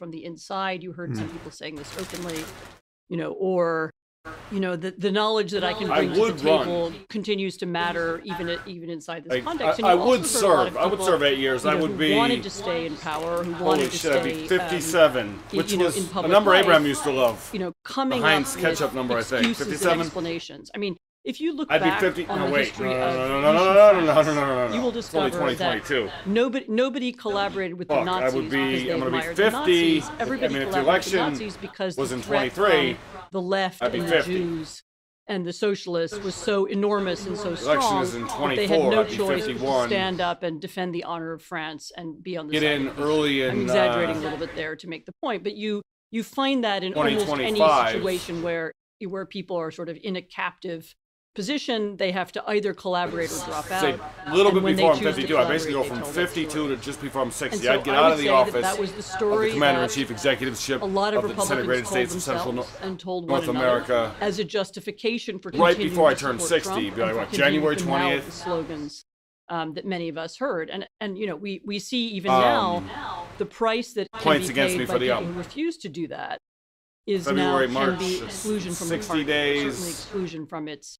from the inside. You heard some Mm. people saying this openly, you know, or you know, the, the knowledge that I can I bring to would the run. table continues to matter even even inside this Like, context. I, I would serve. I would serve eight years. you I know, would who be. wanted to stay in power, who wanted to shit! Stay um, 57, y- which you know, was a number Abraham used to love. you know, coming Heinz up with number, I think. excuses 57? and explanations. I mean, if you look I'd be back 50. on No, the wait. history No, of no, no, no, no, no, no, no, no, no, no, no, no. you will discover that nobody nobody collaborated with the Fuck, I Nazis would be- because I'm gonna be 50. the Nazis. I Everybody mean, if the election the Nazis because was the in 23, from the left I'd be and the Jews and the socialists was so enormous and so strong is in that they had no choice but to stand up and defend the honor of France and be on the Get side in of early in. I'm exaggerating uh, a little bit there to make the point, but you you find that in almost any situation where where people are sort of in a captive position, they have to either collaborate or drop out. a little And bit before I'm 52. I basically go from they tell that 52 to just before I'm 60. So I'd get out of the say that office that was the of story the commander in that chief executiveship a lot of, the Republicans disintegrated states of Central themselves and told North America. as a justification for Right before I turned support 60, Trump be like, what, January 20th? the slogans um, that many of us heard, and and you know we we see even Um, now the price that can points be against paid me for the um, who refuse to do that is February, now March, can be exclusion from 60 the party, days. certainly exclusion from its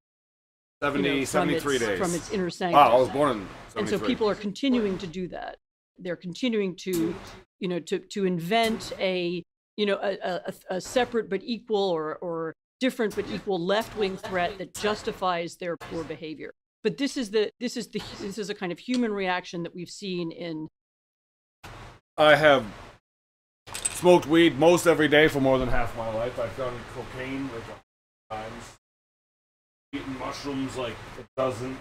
you 70, know, from 73 its, days. from its inner sanctum. wow, I was born in and so people are continuing to do that. They're continuing to, you know, to to invent a you know a, a, a separate but equal or or different but equal left wing threat that justifies their poor behavior. But this is the this is the this is a kind of human reaction that we've seen in I have smoked weed most every day for more than half my life. I've done cocaine Eaten mushrooms like a dozen.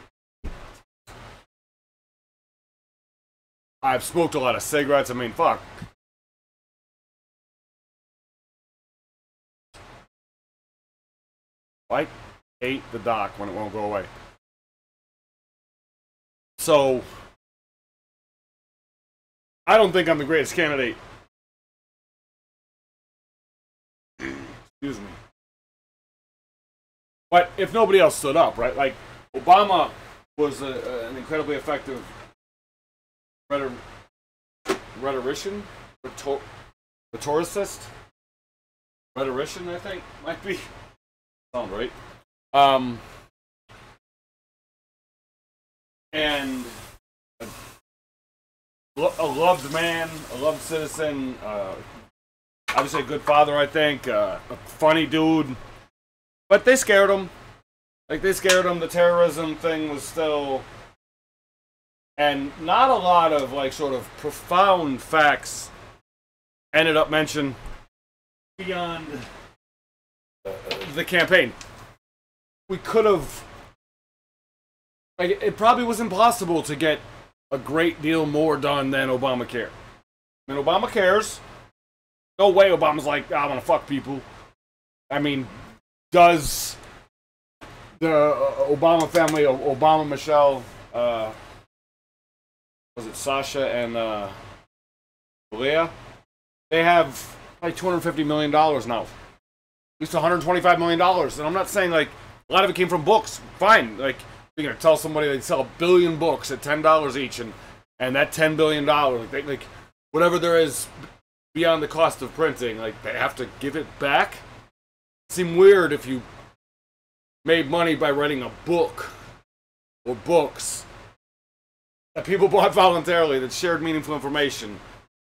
I've smoked a lot of cigarettes. I mean, fuck. I hate the doc when it won't go away. So, I don't think I'm the greatest candidate. Excuse me. But if nobody else stood up, right? Like Obama was a, a- an incredibly effective rhetor- rhetorician, rhetor- rhetoricist, rhetorician. I think might be sound right. Um, and a, a loved man, a loved citizen, uh, obviously a good father, I think, uh, a funny dude. But they scared him. Like, they scared him. The terrorism thing was still. And not a lot of, like, sort of profound facts ended up mentioned beyond the campaign. We could have. Like, it probably was impossible to get a great deal more done than Obamacare. I mean, Obama cares. No way Obama's like, I want to fuck people. I mean, does the uh, Obama family, Obama, Michelle, uh, was it Sasha and uh, Leah? They have like $250 million now. At least $125 million. And I'm not saying like a lot of it came from books. Fine. Like, you're to tell somebody they sell a billion books at $10 each and, and that $10 billion, like, they, like, whatever there is beyond the cost of printing, like, they have to give it back? Seem weird if you made money by writing a book or books that people bought voluntarily that shared meaningful information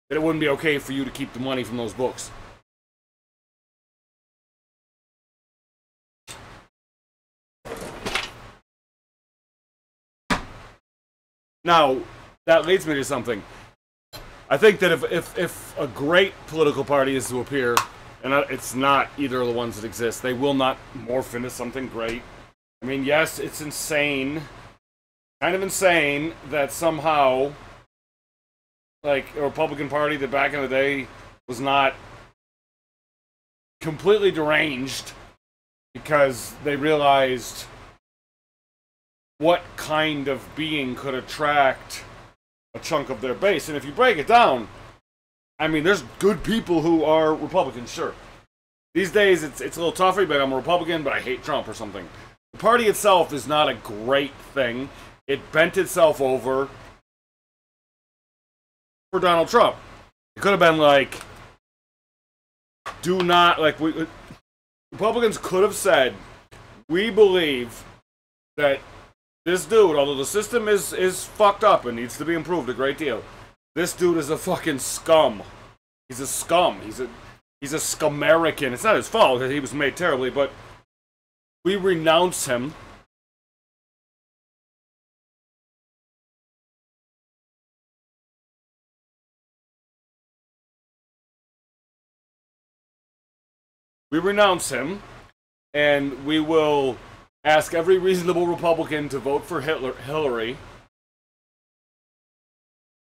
that it wouldn't be okay for you to keep the money from those books. Now that leads me to something. I think that if if, if a great political party is to appear and it's not either of the ones that exist. They will not morph into something great. I mean, yes, it's insane, kind of insane that somehow, like a Republican Party that back in the day was not completely deranged because they realized what kind of being could attract a chunk of their base. And if you break it down, I mean, there's good people who are Republicans, sure. These days, it's it's a little tougher, but I'm a Republican, but I hate Trump or something. The party itself is not a great thing. It bent itself over for Donald Trump. It could have been like do not like we uh, Republicans could have said we believe that this dude, although the system is is fucked up and needs to be improved a great deal, this dude is a fucking scum. He's a scum. He's a he's a scum-American. It's not his fault that he was made terribly, but we renounce him. We renounce him, and we will ask every reasonable Republican to vote for Hitler, Hillary.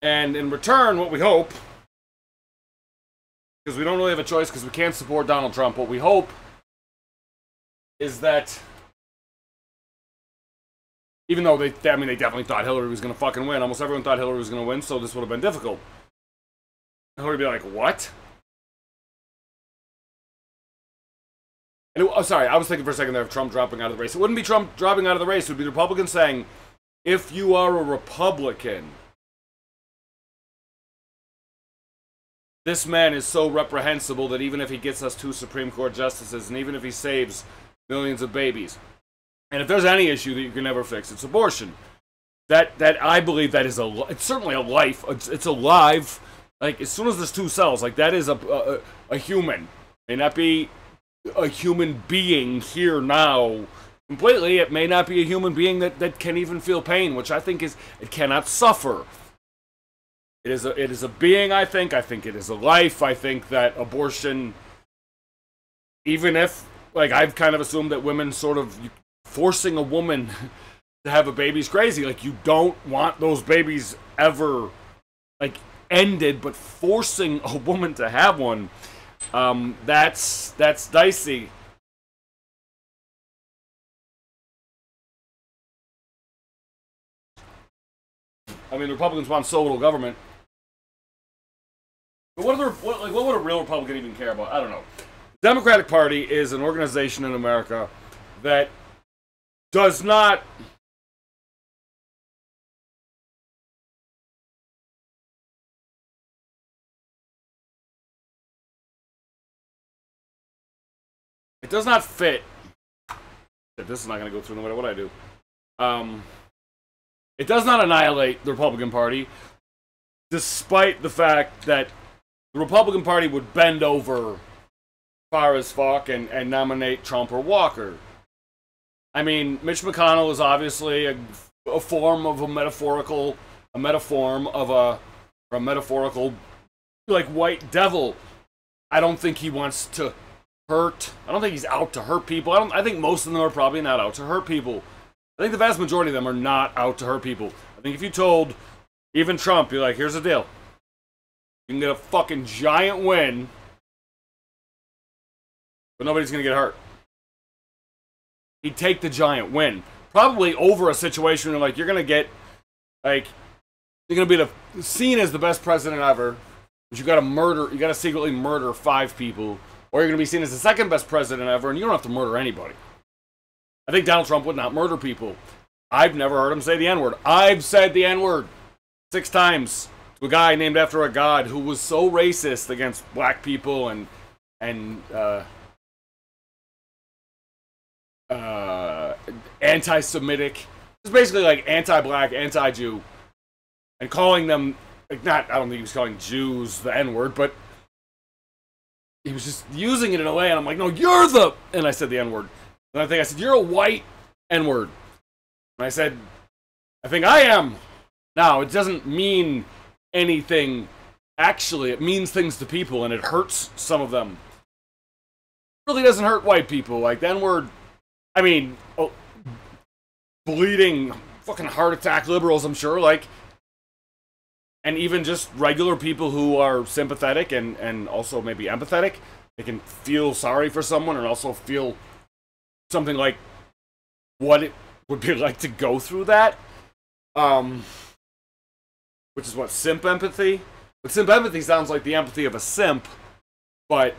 And in return, what we hope, because we don't really have a choice because we can't support Donald Trump, what we hope is that even though they, I mean, they definitely thought Hillary was going to fucking win. Almost everyone thought Hillary was going to win, so this would have been difficult. Hillary would be like, what? And it, oh, sorry, I was thinking for a second there of Trump dropping out of the race. It wouldn't be Trump dropping out of the race. It would be Republicans saying, if you are a Republican, this man is so reprehensible that even if he gets us two Supreme Court justices, and even if he saves millions of babies, and if there's any issue that you can never fix, it's abortion. That that I believe that is a it's certainly a life. It's, it's alive. Like as soon as there's two cells, like that is a a, a human. May not be a human being here now completely. It may not be a human being that, that can even feel pain, which I think is it cannot suffer. It is a it is a being, I think. I think it is a life. I think that abortion even if like I've kind of assumed that women sort of forcing a woman to have a baby is crazy. Like you don't want those babies ever like ended, but forcing a woman to have one um, that's that's dicey. I mean, the Republicans want so little government. But what, what, like, what would a real Republican even care about? I don't know. Democratic Party is an organization in America that does not It does not fit. This is not going to go through no matter what I do. Um, it does not annihilate the Republican Party, despite the fact that the Republican Party would bend over far as fuck and, and nominate Trump or Walker. I mean, Mitch McConnell is obviously a, a form of a metaphorical, a metaphor of a, a metaphorical, like white devil. I don't think he wants to hurt. I don't think he's out to hurt people. I don't. I think most of them are probably not out to hurt people. I think the vast majority of them are not out to hurt people. I think if you told even Trump, you're like, here's the deal. You can get a fucking giant win, but nobody's gonna get hurt. He'd take the giant win. Probably over a situation where like you're gonna get like you're gonna be the seen as the best president ever, but you gotta murder you gotta secretly murder five people or you're going to be seen as the second best president ever, and you don't have to murder anybody. I think Donald Trump would not murder people. I've never heard him say the N word. I've said the N word six times to a guy named after a god who was so racist against black people and and uh, uh, anti-Semitic. It's basically like anti-black, anti-Jew, and calling them like not. I don't think he was calling Jews the N word, but he was just using it in a way, and I'm like, no, you're the. And I said the N word. And I think I said, you're a white N word. And I said, I think I am. Now, it doesn't mean anything. Actually, it means things to people, and it hurts some of them. It really doesn't hurt white people. Like, then we're, I mean, oh, bleeding, fucking heart attack liberals, I'm sure. Like, and even just regular people who are sympathetic and, and also maybe empathetic, they can feel sorry for someone and also feel something like what it would be like to go through that. Um, which is what simp empathy. But simp empathy sounds like the empathy of a simp, but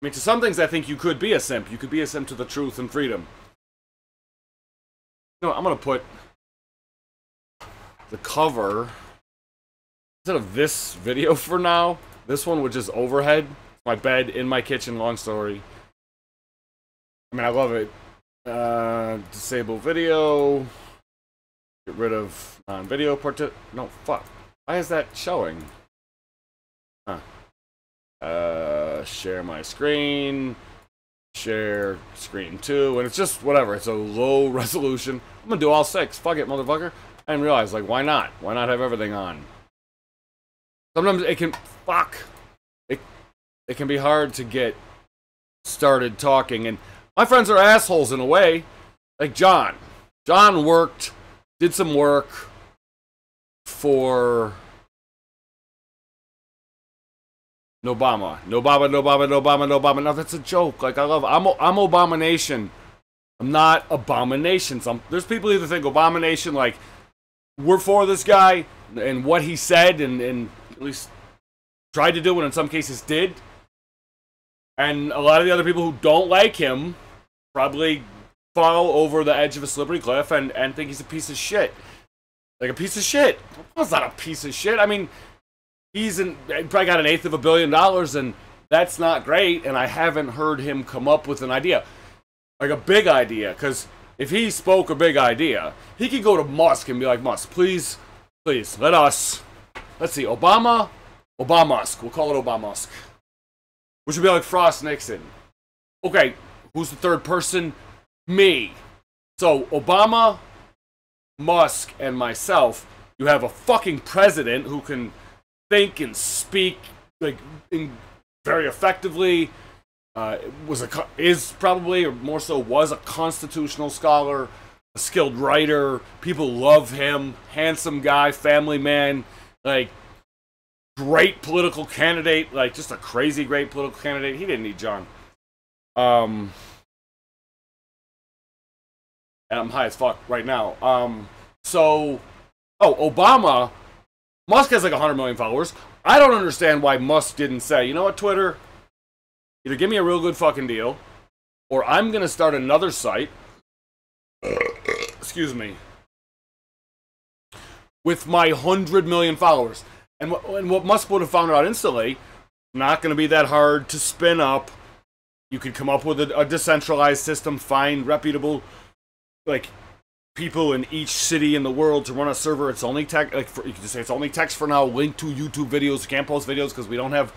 I mean, to some things, I think you could be a simp. You could be a simp to the truth and freedom. Know, I'm gonna put the cover instead of this video for now, this one which is overhead. my bed in my kitchen. Long story. I mean, I love it. Uh, disable video. Get rid of non-video part. No, fuck. Why is that showing? Huh. Uh, share my screen. Share screen two, and it's just whatever. It's a low resolution. I'm gonna do all six. Fuck it, motherfucker. I didn't realize, like, why not? Why not have everything on? Sometimes it can fuck. It it can be hard to get started talking, and my friends are assholes in a way. Like John. John worked, did some work for Obama. Obama, Obama, Obama, Obama. No, that's a joke. Like I love I'm I'm Obama Nation. I'm not abomination. Some there's people either think abomination like we're for this guy and what he said and, and at least tried to do and in some cases did. And a lot of the other people who don't like him probably fall over the edge of a slippery cliff and, and think he's a piece of shit. Like a piece of shit. That's not a piece of shit. I mean, he's in, probably got an eighth of a billion dollars, and that's not great. And I haven't heard him come up with an idea, like a big idea. Because if he spoke a big idea, he could go to Musk and be like, Musk, please, please, let us, let's see, Obama, Obama Musk. We'll call it Obama Musk. Which would be like Frost Nixon. Okay, who's the third person? Me. So Obama, Musk, and myself. You have a fucking president who can think and speak like very effectively. Uh, was a is probably or more so was a constitutional scholar, a skilled writer. People love him. Handsome guy, family man, like great political candidate. Like just a crazy great political candidate. He didn't need John. Um, and I'm high as fuck right now. Um, so, oh, Obama Musk has like 100 million followers. I don't understand why Musk didn't say, you know what, Twitter? Either give me a real good fucking deal, or I'm to start another site. Excuse me. With my 100 million followers. And, and what Musk would have found out instantly, not going to be that hard to spin up. You could come up with a, a decentralized system, find reputable, like people in each city in the world to run a server. It's only tech. Like for, you can just say it's only text for now. Link to YouTube videos. can't post videos because we don't have,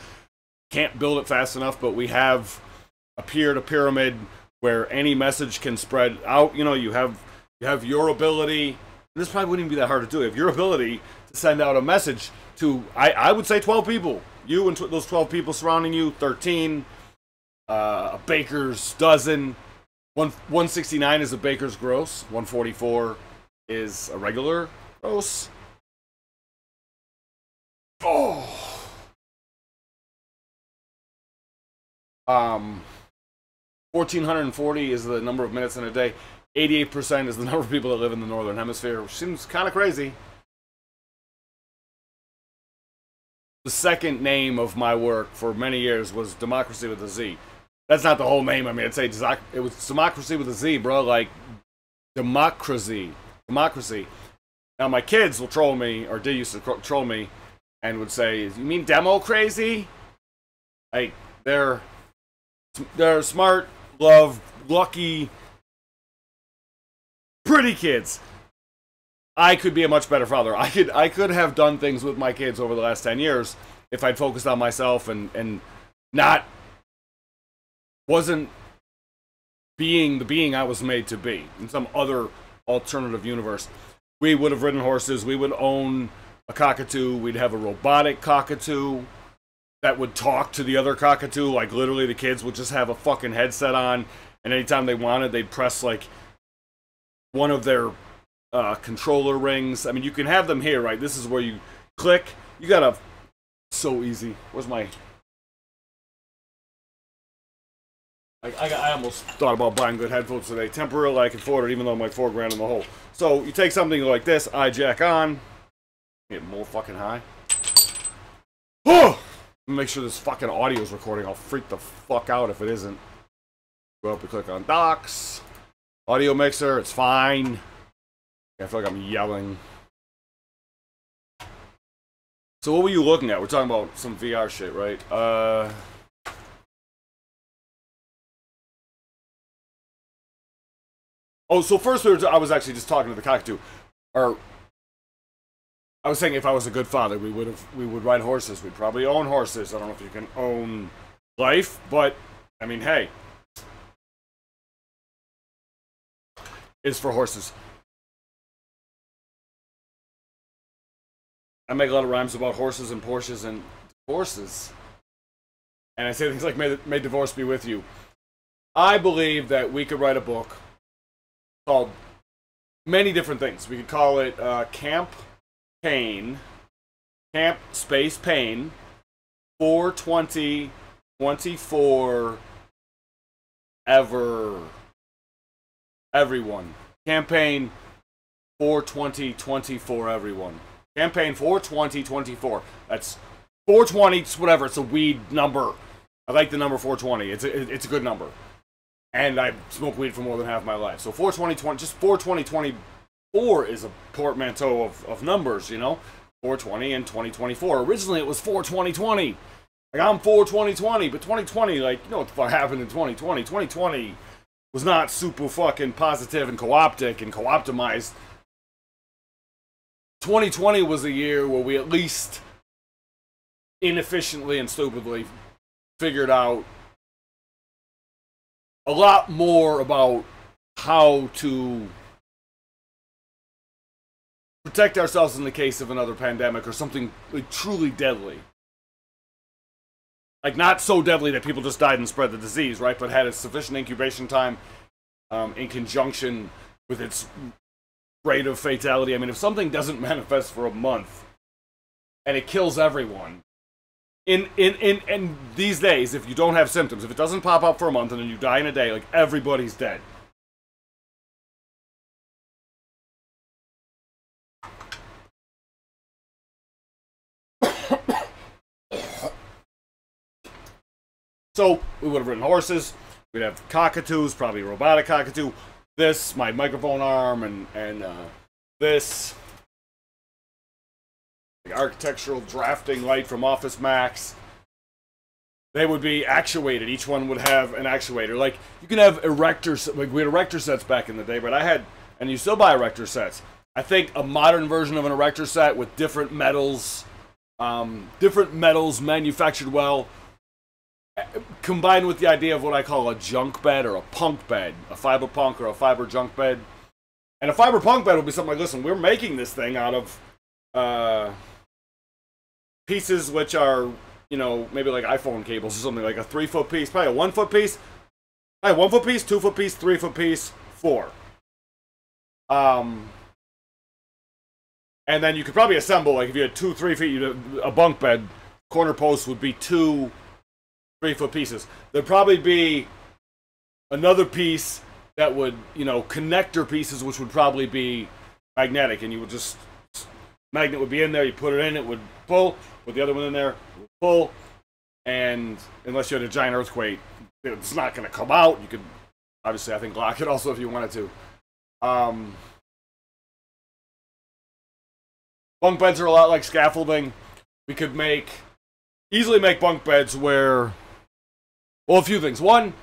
can't build it fast enough. But we have a peer to pyramid where any message can spread out. You know, you have you have your ability. This probably wouldn't even be that hard to do. If your ability to send out a message to I I would say twelve people. You and those twelve people surrounding you. Thirteen. Uh, a baker's dozen one 169 is a baker's gross. 144 is a regular gross. Oh. Um, 1440 is the number of minutes in a day. 88% is the number of people that live in the northern hemisphere, which seems kind of crazy. The second name of my work for many years was Democracy with a Z. That's not the whole name. I mean, I'd say it was democracy with a Z, bro. Like democracy, democracy. Now my kids will troll me, or did used to troll me, and would say, "You mean demo crazy?" Like they're they're smart, love, lucky, pretty kids. I could be a much better father. I could I could have done things with my kids over the last ten years if I'd focused on myself and and not wasn't being the being I was made to be in some other alternative universe. We would have ridden horses. We would own a cockatoo. We'd have a robotic cockatoo that would talk to the other cockatoo. Like literally, the kids would just have a fucking headset on, and anytime they wanted, they'd press like one of their uh, controller rings. I mean, you can have them here, right? This is where you click. You gotta. So easy. Where's my I, I, I, almost thought about buying good headphones today. Temporarily, I can afford it, even though I'm like four grand in the hole. So you take something like this, I jack on, get more fucking high. Oh! Make sure this fucking audio is recording. I'll freak the fuck out if it isn't. Go up and click on docks. Audio mixer, it's fine. I feel like I'm yelling. So what were you looking at? We're talking about some VR shit, right? Uh, Oh, so first we were, I was actually just talking to the cockatoo, or I was saying if I was a good father, we would have we would ride horses. We'd probably own horses. I don't know if you can own life, but I mean, hay, is for horses. I make a lot of rhymes about horses and Porsches and divorces. And I say things like, may, may divorce be with you. I believe that we could write a book called many different things. We could call it uh, Camp Pain, Camp Space Pain, 420, 24, ever, everyone. Campaign 420, 24, everyone. Campaign 420, 24. That's 420, it's whatever. It's a weed number. I like the number 420. It's a, it's a good number. And I smoked weed for more than half my life. So 42020, just 42024 is a portmanteau of, of numbers, you know? 420 and 2024. Originally it was 42020. Like I'm 420, 20, but 2020, like, you know what the fuck happened in 2020? 2020 was not super fucking positive and co-optic and co-optimized. 2020 was a year where we at least inefficiently and stupidly figured out a lot more about how to protect ourselves in the case of another pandemic or something truly deadly. Like not so deadly that people just died and spread the disease, right? But had a sufficient incubation time um, in conjunction with its rate of fatality. I mean, if something doesn't manifest for a month and it kills everyone, in in in in these days, if you don't have symptoms, if it doesn't pop up for a month and then you die in a day, like everybody's dead. so we would have ridden horses. We'd have cockatoos, probably a robotic cockatoo. This, my microphone arm, and and uh, this the architectural drafting light from Office Max. They would be actuated. Each one would have an actuator. Like you can have erector, like we had erector sets back in the day, but I had, and you still buy erector sets. I think a modern version of an erector set with different metals, um, different metals manufactured well, combined with the idea of what I call a junk bed or a punk bed, a fiber punk or a fiber junk bed. And a fiber punk bed would be something like, listen, we're making this thing out of uh, pieces which are, you know, maybe like iPhone cables or something, like a three foot piece, probably a one foot piece. Right, one foot piece, two foot piece, three foot piece, four. Um, and then you could probably assemble, like if you had two, three feet, you a bunk bed, corner posts would be two three foot pieces. There'd probably be another piece that would, you know, connector pieces, which would probably be magnetic, and you would just magnet would be in there. You put it in, it would pull. Put the other one in there, pull. And unless you had a giant earthquake, it's not going to come out. You could obviously, I think, lock it also if you wanted to. Um, bunk beds are a lot like scaffolding. We could make easily make bunk beds where well, a few things. One,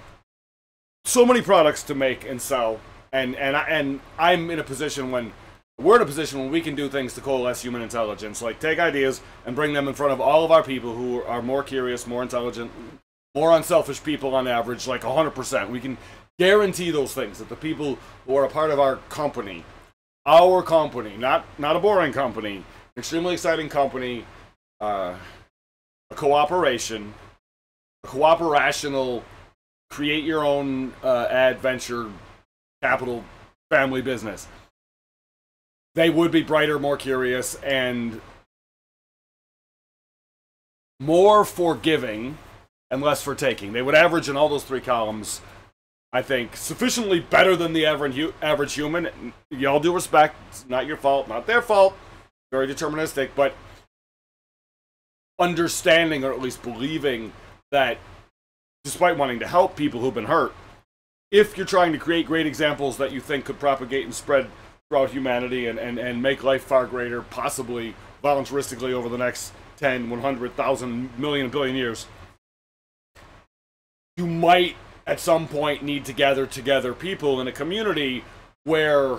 so many products to make and sell, and and I, and I'm in a position when we're in a position where we can do things to coalesce human intelligence, like take ideas and bring them in front of all of our people who are more curious, more intelligent, more unselfish people on average, like 100%. We can guarantee those things that the people who are a part of our company, our company, not not a boring company, extremely exciting company, uh, a cooperation a cooperational, create your own uh, adventure, capital, family business. They would be brighter, more curious, and more forgiving and less for taking. They would average in all those three columns, I think, sufficiently better than the average, average human. Y'all do respect. It's not your fault, not their fault. Very deterministic, but understanding or at least believing that despite wanting to help people who've been hurt, if you're trying to create great examples that you think could propagate and spread throughout humanity and, and, and make life far greater, possibly voluntaristically over the next 10, 100,000, million, billion years, you might at some point need to gather together people in a community where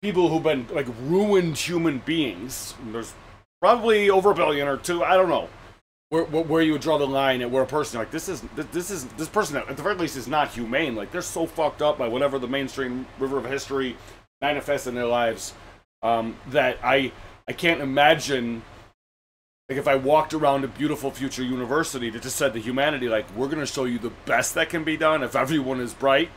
people who've been like ruined human beings. There's probably over a billion or two. I don't know. Where, where, you would draw the line at where a person like this is this is this person at the very least is not humane. Like they're so fucked up by whatever the mainstream river of history manifests in their lives um, that I I can't imagine like if I walked around a beautiful future university that just said to humanity like we're gonna show you the best that can be done if everyone is bright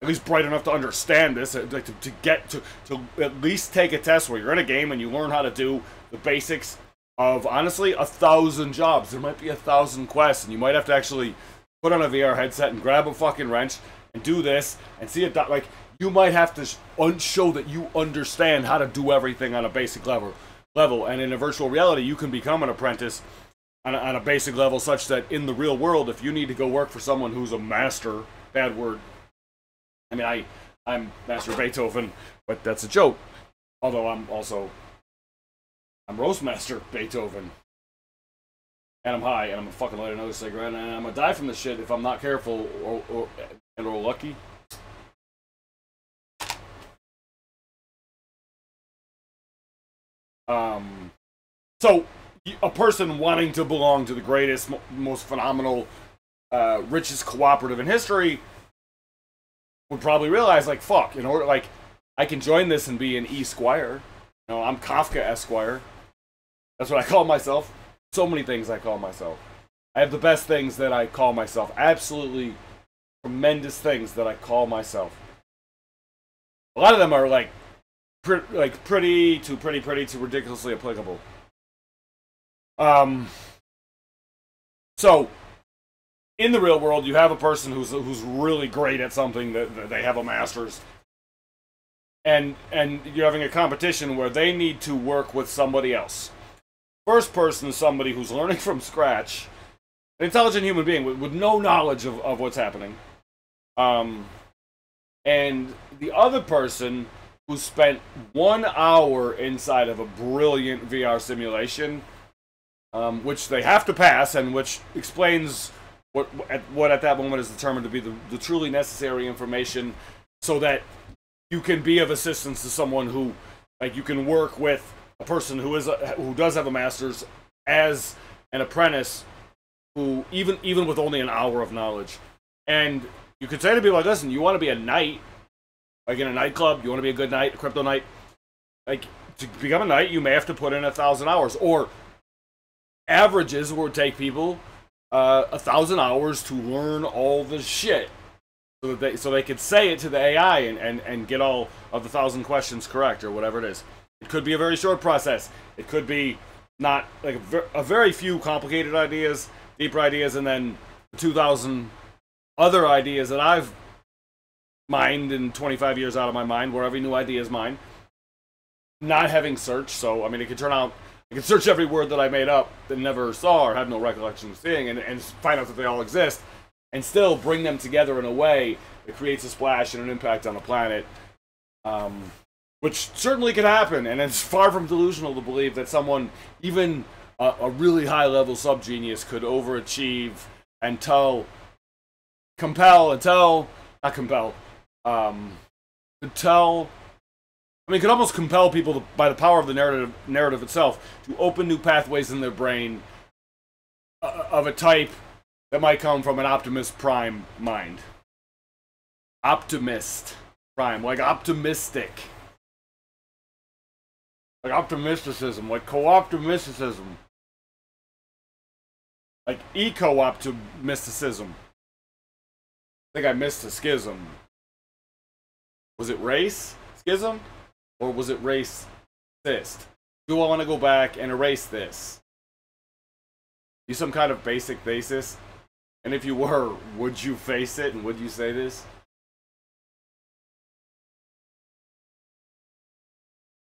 at least bright enough to understand this, uh, like to, to get to, to at least take a test where you're in a game and you learn how to do the basics of honestly a thousand jobs. There might be a thousand quests, and you might have to actually put on a VR headset and grab a fucking wrench and do this and see it. Like you might have to show that you understand how to do everything on a basic level. Level, and in a virtual reality, you can become an apprentice on a, on a basic level, such that in the real world, if you need to go work for someone who's a master, bad word, I mean, I I'm Master Beethoven, but that's a joke. Although I'm also I'm Roastmaster Beethoven, and I'm high, and I'm gonna fucking light another cigarette, and I'm gonna die from this shit if I'm not careful or or and or lucky. Um, so a person wanting to belong to the greatest, most phenomenal, uh, richest cooperative in history would probably realize like fuck in order like I can join this and be an E Squire. You know, I'm Kafka Esquire. That's what I call myself. So many things I call myself. I have the best things that I call myself. Absolutely tremendous things that I call myself. A lot of them are like pre- like pretty to pretty pretty to ridiculously applicable. Um so in the real world, you have a person who's who's really great at something that, that, they have a master's, and and you're having a competition where they need to work with somebody else. First person is somebody who's learning from scratch, an intelligent human being with, with no knowledge of, of what's happening, um, and the other person who spent one hour inside of a brilliant VR simulation, um, which they have to pass, and which explains what at, what at that moment is determined to be the, the truly necessary information so that you can be of assistance to someone who like you can work with a person who is a, who does have a master's as an apprentice who even even with only an hour of knowledge. And you could say to people like listen you want to be a knight like in a nightclub you want to be a good knight a crypto knight like to become a knight you may have to put in a thousand hours or averages would take people uh, a thousand hours to learn all the shit so that they so they could say it to the AI and, and, and get all of the thousand questions correct or whatever it is. It could be a very short process. It could be not like a, ver- a very few complicated ideas, deeper ideas, and then two thousand other ideas that I've mined in 25 years out of my mind, where every new idea is mine. Not having search, so I mean, it could turn out I can search every word that I made up that never saw or have no recollection of seeing and, and find out that they all exist and still bring them together in a way that creates a splash and an impact on the planet. Um, which certainly can happen, and it's far from delusional to believe that someone, even a, a really high level subgenius, could overachieve and tell, compel, and tell, not compel, um, tell I mean, could almost compel people to, by the power of the narrative narrative itself to open new pathways in their brain uh, of a type that might come from an Optimus Prime mind. Optimist Prime, like optimistic. Like optimisticism, like co-optimisticism. Like eco-optimisticism. I think I missed a schism. Was it race? Schism? Or was it race racist? Do I want to go back and erase this? You some kind of basic basis? And if you were, would you face it and would you say this?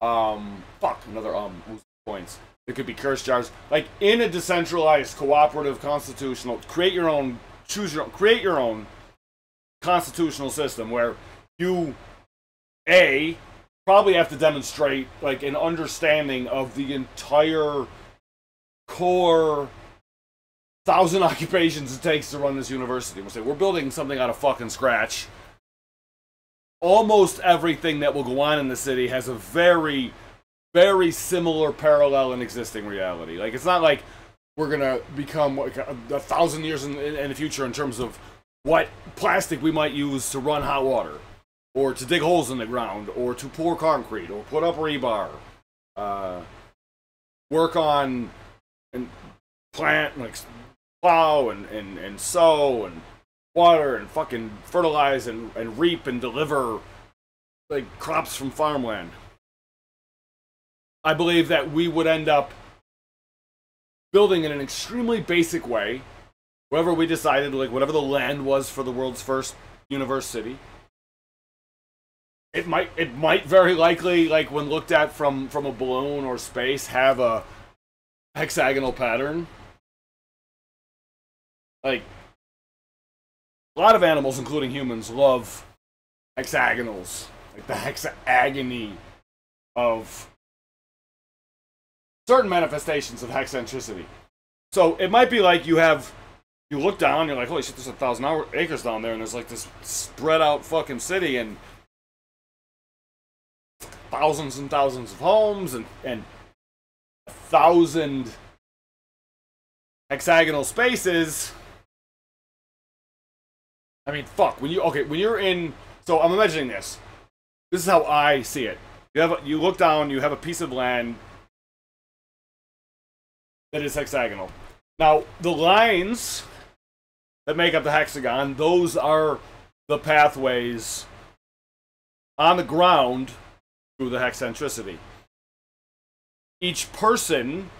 Um, fuck, another um, points. It could be curse jars. Like, in a decentralized, cooperative, constitutional, create your own, choose your own, create your own constitutional system where you, A, probably have to demonstrate like an understanding of the entire core thousand occupations it takes to run this university. We'll say we're building something out of fucking scratch. almost everything that will go on in the city has a very, very similar parallel in existing reality. Like it's not like we're gonna become like a, a thousand years in, in, in the future in terms of what plastic we might use to run hot water, or to dig holes in the ground, or to pour concrete, or put up rebar, uh, work on and plant like plow and, and, and sow and water and fucking fertilize and, and reap and deliver like crops from farmland. I believe that we would end up building in an extremely basic way, wherever we decided, like whatever the land was for the world's first universe city. It might it might very likely, like when looked at from from a balloon or space, have a hexagonal pattern. Like a lot of animals, including humans, love hexagonals. Like the hexagony of certain manifestations of hexcentricity. So it might be like you have, you look down, you're like, holy shit, there's a thousand acres down there, and there's like this spread out fucking city, and thousands and thousands of homes, and, and a thousand hexagonal spaces. I mean, fuck. When you okay, when you're in, so I'm imagining this. This is how I see it. You have a, you look down, you have a piece of land that is hexagonal. Now, the lines that make up the hexagon, those are the pathways on the ground through the hexcentricity. Each person,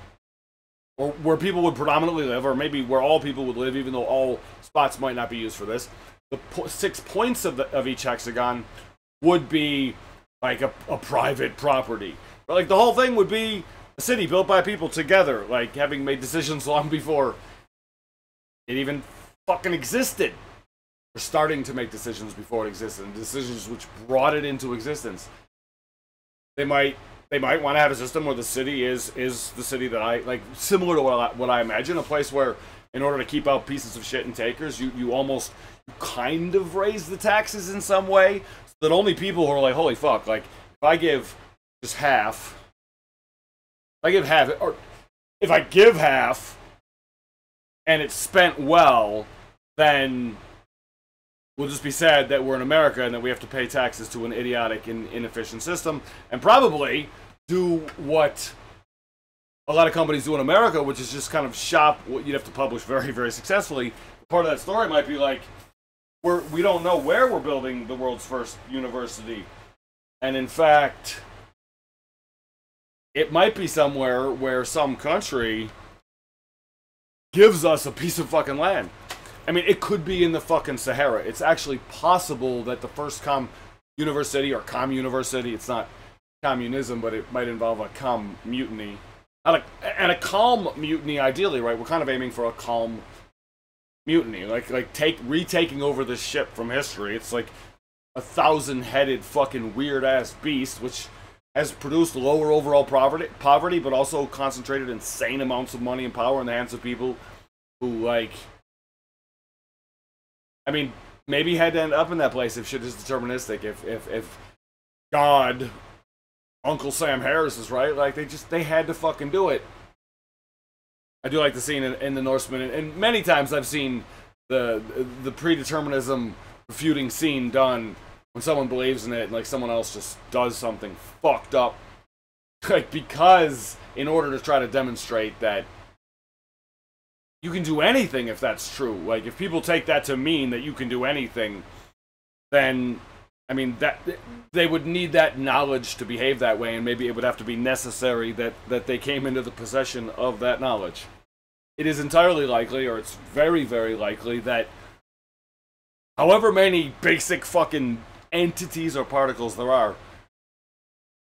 or where people would predominantly live, or maybe where all people would live, even though all spots might not be used for this, the po six points of, the, of each hexagon would be like a, a private property. But like the whole thing would be a city built by people together, like having made decisions long before it even fucking existed. We're starting to make decisions before it existed, and decisions which brought it into existence. They might they might want to have a system where the city is is the city that I like, similar to what I, what I imagine, a place where in order to keep out pieces of shit and takers, you you almost kind of raise the taxes in some way, so that only people who are like, holy fuck, like if I give just half if I give half, or if I give half and it's spent well, then we'll just be sad that we're in America and that we have to pay taxes to an idiotic and inefficient system, and probably do what a lot of companies do in America, which is just kind of shop what you'd have to publish very, very successfully. Part of that story might be like, we're, we don't know where we're building the world's first university. And in fact, it might be somewhere where some country gives us a piece of fucking land. I mean, it could be in the fucking Sahara. It's actually possible that the first com university or com university, it's not communism, but it might involve a com mutiny. And a, and a calm mutiny, ideally, right? We're kind of aiming for a calm mutiny, like like take retaking over this ship from history. It's like a thousand-headed fucking weird ass beast, which has produced lower overall poverty, poverty, but also concentrated insane amounts of money and power in the hands of people who, like, I mean, maybe had to end up in that place if shit is deterministic. If if if God, Uncle Sam Harris is right, like they just they had to fucking do it. I do like the scene in, in the Norseman, and, and many times I've seen the the predeterminism refuting scene done when someone believes in it and like someone else just does something fucked up like because in order to try to demonstrate that you can do anything if that's true like if people take that to mean that you can do anything then i mean that they would need that knowledge to behave that way and maybe it would have to be necessary that that they came into the possession of that knowledge it is entirely likely or it's very very likely that however many basic fucking entities or particles there are,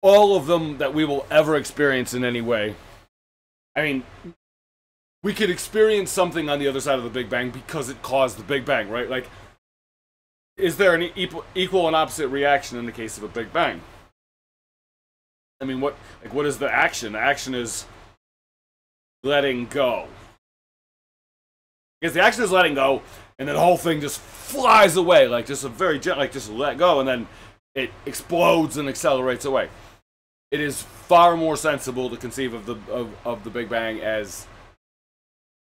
all of them that we will ever experience in any way. I mean, we could experience something on the other side of the Big Bang because it caused the Big Bang, right? Like, is there an equal, and opposite reaction in the case of a Big Bang? I mean, what like what is the action? The action is letting go. Because the action is letting go, and then the whole thing just flies away, like just a very gentle, like just let go, and then it explodes and accelerates away. It is far more sensible to conceive of the of, of the Big Bang as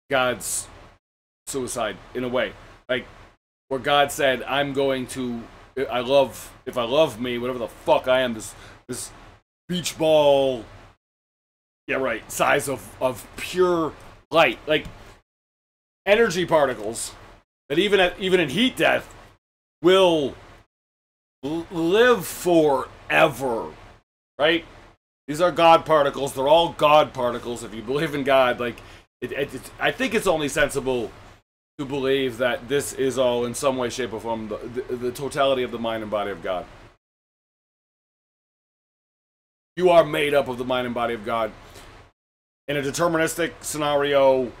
God's suicide in a way. Like where God said, I'm going to I love if I love me, whatever the fuck I am, this this beach ball yeah right size of of pure light. Like energy particles that even at even in heat death will live forever right? These are god particles. They're all god particles if you believe in god. Like it, it, it, i think it's only sensible to believe that this is all in some way shape or form the, the, the totality of the mind and body of god you are made up of the mind and body of God. In a deterministic scenario,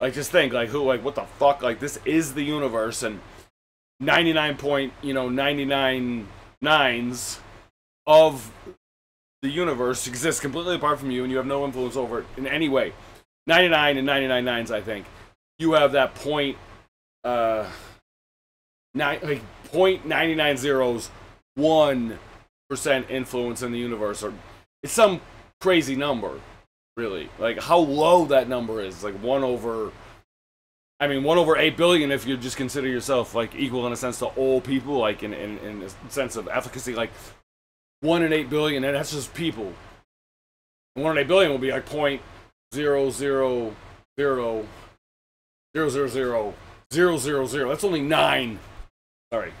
like just think, like who, like what the fuck, like this is the universe, and 99 point, you know, 99 nines of the universe exists completely apart from you, and you have no influence over it in any way. 99 and 99 nines, I think. You have that point, uh, nine, like point 99 zeros, one percent influence in the universe, or it's some crazy number, really. Like how low that number is, like one over. I mean, one over eight billion if you just consider yourself like equal in a sense to all people, like in in, in a sense of efficacy, like one in eight billion, and that's just people. One in eight billion will be like point zero zero zero zero zero zero zero zero zero. That's only nine. Sorry.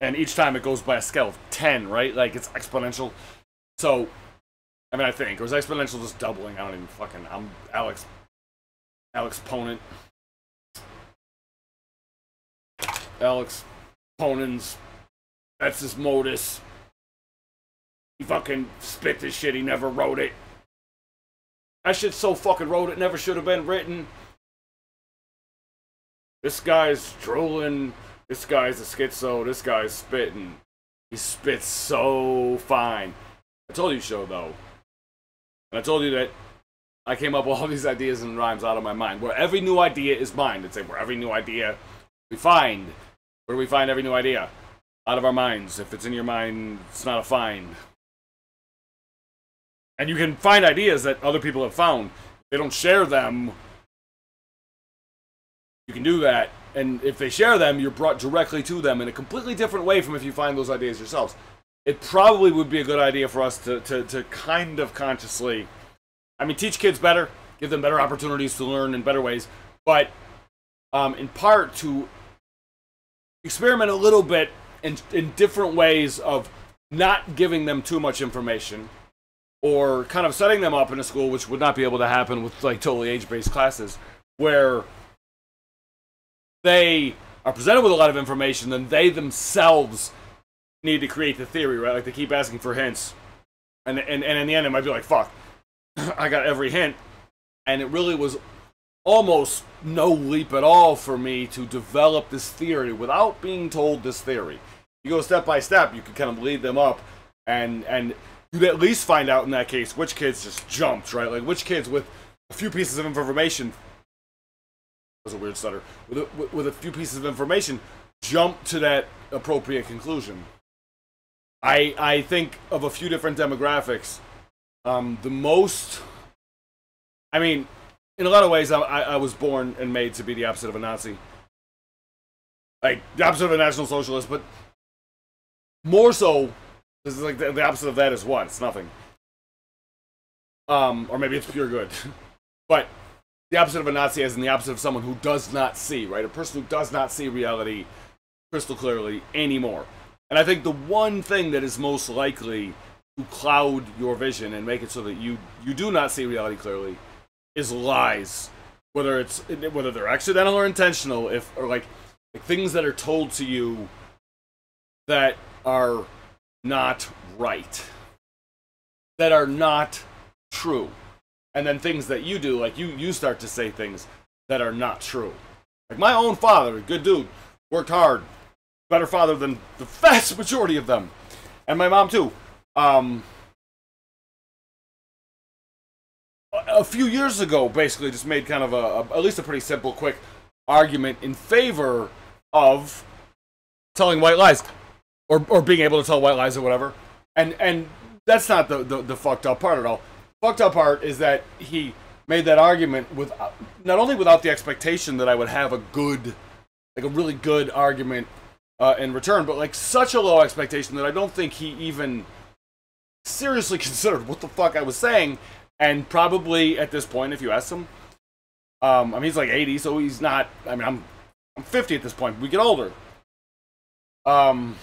And each time it goes by a scale of ten, right? Like it's exponential. So I mean, I think. Or was exponential just doubling? I don't even fucking. I'm Alex. Alex Ponent. Alex Ponens. That's his modus. He fucking spit this shit. He never wrote it. That shit so fucking wrote it. Never should have been written. This guy's drooling. This guy's a schizo. This guy's spitting. He spits so fine. I told you so, though. And I told you that I came up with all these ideas and rhymes out of my mind. Where every new idea is mine. It's like where every new idea we find. Where do we find every new idea? Out of our minds. If it's in your mind, it's not a find. And you can find ideas that other people have found. They don't share them. You can do that. And if they share them, you're brought directly to them in a completely different way from if you find those ideas yourselves it probably would be a good idea for us to, to, to kind of consciously, I mean, teach kids better, give them better opportunities to learn in better ways, but um, in part to experiment a little bit in, in different ways of not giving them too much information or kind of setting them up in a school which would not be able to happen with like totally age-based classes where they are presented with a lot of information then they themselves need to create the theory, right? Like they keep asking for hints, and and and in the end, it might be like, "Fuck, I got every hint," and it really was almost no leap at all for me to develop this theory without being told this theory. You go step by step, you can kind of lead them up, and and you'd at least find out in that case which kids just jumped, right? Like which kids with a few pieces of information was a weird stutter with a, with a few pieces of information jump to that appropriate conclusion. I I think of a few different demographics. Um, the most, I mean, in a lot of ways, I, I was born and made to be the opposite of a Nazi, like the opposite of a National Socialist, but more so, this is like the, the opposite of that is what? It's nothing. Um, or maybe it's pure good, but the opposite of a Nazi is in the opposite of someone who does not see, right? A person who does not see reality crystal clearly anymore. And I think the one thing that is most likely to cloud your vision and make it so that you you do not see reality clearly is lies, whether it's whether they're accidental or intentional, if or like, like things that are told to you that are not right, that are not true, and then things that you do, like you you start to say things that are not true. Like my own father, a good dude, worked hard, better father than the vast majority of them, and my mom too. Um, a few years ago, basically, just made kind of a, a, at least a pretty simple, quick argument in favor of telling white lies. Or or being able to tell white lies or whatever. And and that's not the the, the fucked up part at all. Fucked up part is that he made that argument with not only without the expectation that I would have a good, like a really good argument uh, in return, but like such a low expectation that I don't think he even seriously considered what the fuck I was saying. And probably at this point, if you ask him, um, I mean he's like 80, so he's not. I mean I'm I'm 50 at this point. We get older. Um.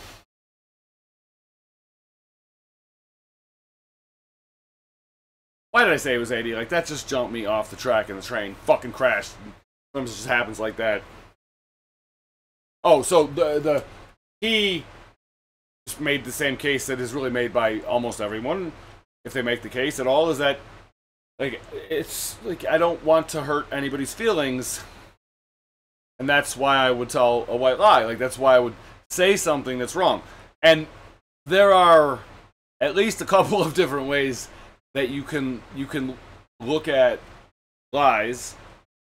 Why did I say it was 80? Like, that just jumped me off the track in the train. Fucking crashed. Sometimes it just happens like that. Oh, so the, the, he just made the same case that is really made by almost everyone, if they make the case at all, is that, like, it's, like, I don't want to hurt anybody's feelings, and that's why I would tell a white lie. Like, that's why I would say something that's wrong. And there are at least a couple of different ways that you can you can look at lies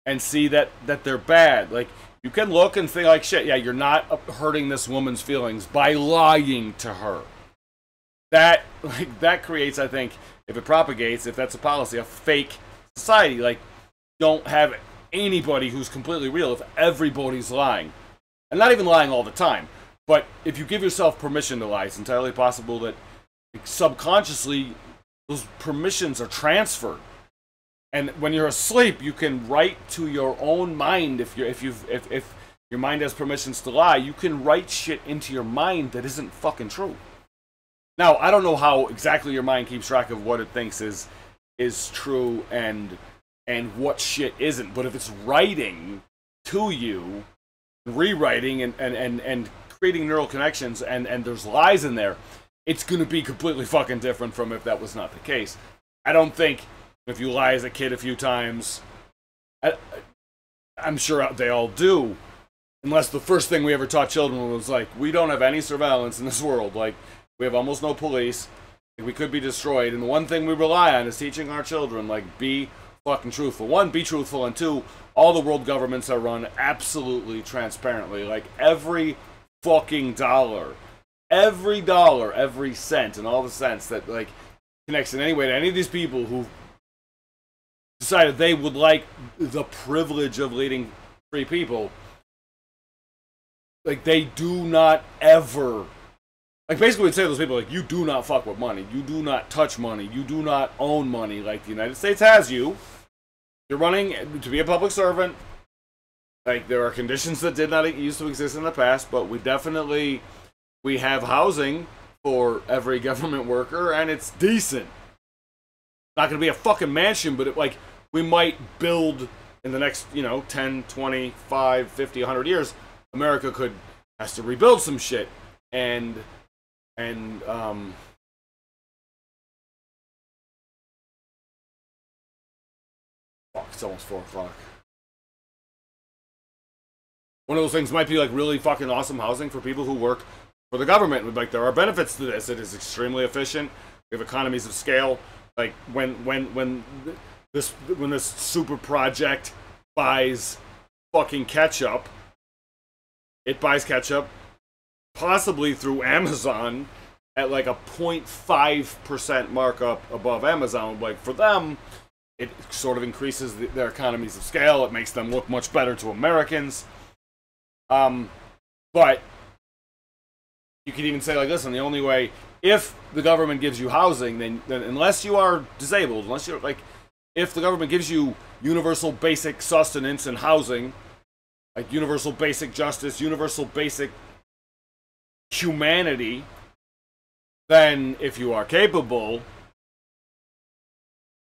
and see that that they're bad. Like you can look and think like shit, yeah, you're not hurting this woman's feelings by lying to her. That like that creates, I think, if it propagates, if that's a policy, a fake society. Like don't have anybody who's completely real if everybody's lying. And not even lying all the time. But if you give yourself permission to lie, it's entirely possible that subconsciously those permissions are transferred. And when you're asleep, you can write to your own mind if you if you if if your mind has permissions to lie, you can write shit into your mind that isn't fucking true. Now, I don't know how exactly your mind keeps track of what it thinks is is true and and what shit isn't, but if it's writing to you, rewriting and and and, and creating neural connections and and there's lies in there, it's going to be completely fucking different from if that was not the case. I don't think if you lie as a kid a few times, I, I'm sure they all do, unless the first thing we ever taught children was like, we don't have any surveillance in this world. Like, we have almost no police. We could be destroyed. And the one thing we rely on is teaching our children, like, be fucking truthful. One, be truthful. And two, all the world governments are run absolutely transparently. Like, every fucking dollar every dollar, every cent, and all the cents that like connects in any way to any of these people who decided they would like the privilege of leading free people. Like they do not ever like basically would say to those people like you do not fuck with money. You do not touch money. You do not own money like the United States has you. You're running to be a public servant. Like there are conditions that did not used to exist in the past, but we definitely we have housing for every government worker, and it's decent. Not going to be a fucking mansion, but it, like we might build in the next, you know, 10, 20, 5, 50, 100 years. America could has to rebuild some shit and and um fuck, it's almost four o'clock. One of those things might be like really fucking awesome housing for people who work for the government. Would like there are benefits to this. It is extremely efficient. We have economies of scale. Like when when when this when this super project buys fucking ketchup, it buys ketchup possibly through Amazon at like a 0.5% markup above Amazon. Like for them, it sort of increases the, their economies of scale. It makes them look much better to Americans. Um, but you could even say like, listen, the only way if the government gives you housing, then, then unless you are disabled, unless you're like, if the government gives you universal basic sustenance and housing, like universal basic justice, universal basic humanity, then if you are capable,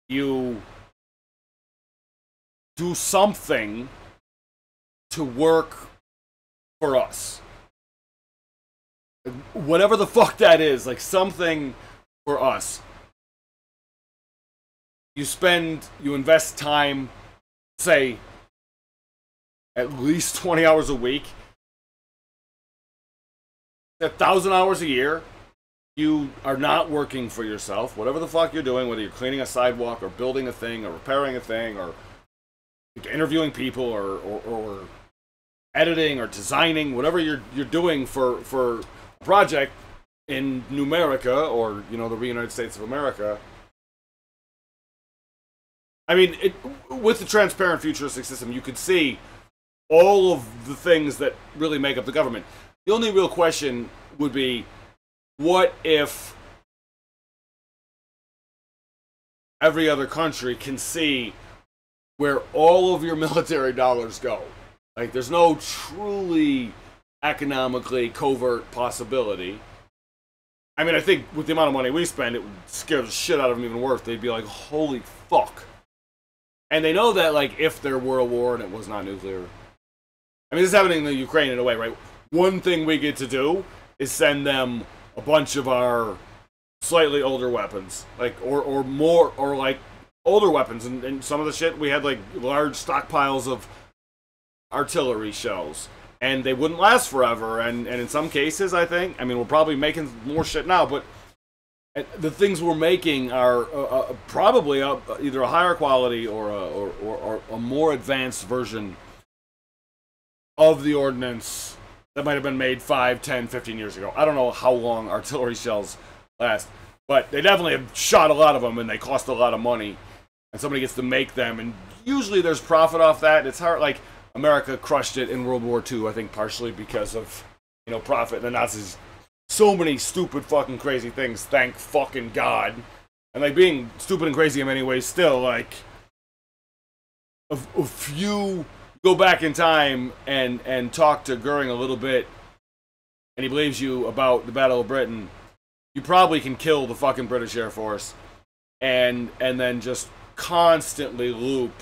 you do something to work for us whatever the fuck that is, like something for us. You spend, you invest time, say, at least 20 hours a week, a thousand hours a year. You are not working for yourself. Whatever the fuck you're doing, whether you're cleaning a sidewalk or building a thing or repairing a thing or interviewing people or, or, or editing or designing, whatever you're you're doing for for project in Numerica or you know the United States of America. I mean, it, with the transparent futuristic system, you could see all of the things that really make up the government. The only real question would be, what if every other country can see where all of your military dollars go? Like, there's no truly economically covert possibility. I mean, I think with the amount of money we spend, it would scare the shit out of them even worse. They'd be like, holy fuck. And they know that, like, if there were a war and it was not nuclear. I mean, this is happening in the Ukraine in a way, right? One thing we get to do is send them a bunch of our slightly older weapons. Like, or, or more, or like older weapons. And, and some of the shit, we had like large stockpiles of artillery shells and they wouldn't last forever. And, and in some cases, I think, I mean, we're probably making more shit now, but the things we're making are uh, uh, probably a, either a higher quality or a, or, or, or a more advanced version of the ordnance that might have been made 5, 10, 15 years ago. I don't know how long artillery shells last, but they definitely have shot a lot of them and they cost a lot of money. And somebody gets to make them, and usually there's profit off that. It's hard, like, America crushed it in World War II, I think partially because of, you know, profit. And the Nazis, so many stupid fucking crazy things, thank fucking God. And like being stupid and crazy in many ways still, like, if, you go back in time and, and talk to Goering a little bit, and he believes you about the Battle of Britain, you probably can kill the fucking British Air Force and and then just constantly loop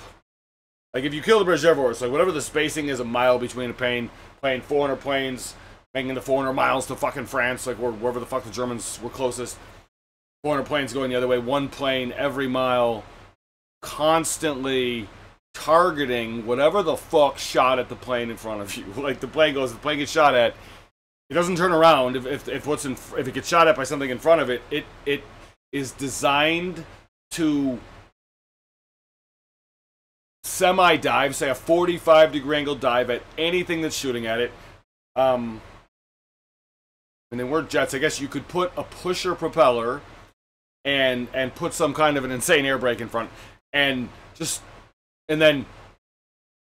like if you kill the British Air Force, like whatever the spacing is, a mile between a plane, playing 400 planes, making the 400 miles to fucking France, like wherever the fuck the Germans were closest. 400 planes going the other way, one plane every mile, constantly targeting whatever the fuck shot at the plane in front of you. Like the plane goes, the plane gets shot at. It doesn't turn around if, if, if what's in if it gets shot at by something in front of it. It it is designed to semi dive, say a 45 degree angle dive at anything that's shooting at it. Um, and then we're jets. I guess you could put a pusher propeller and and put some kind of an insane air brake in front and just and then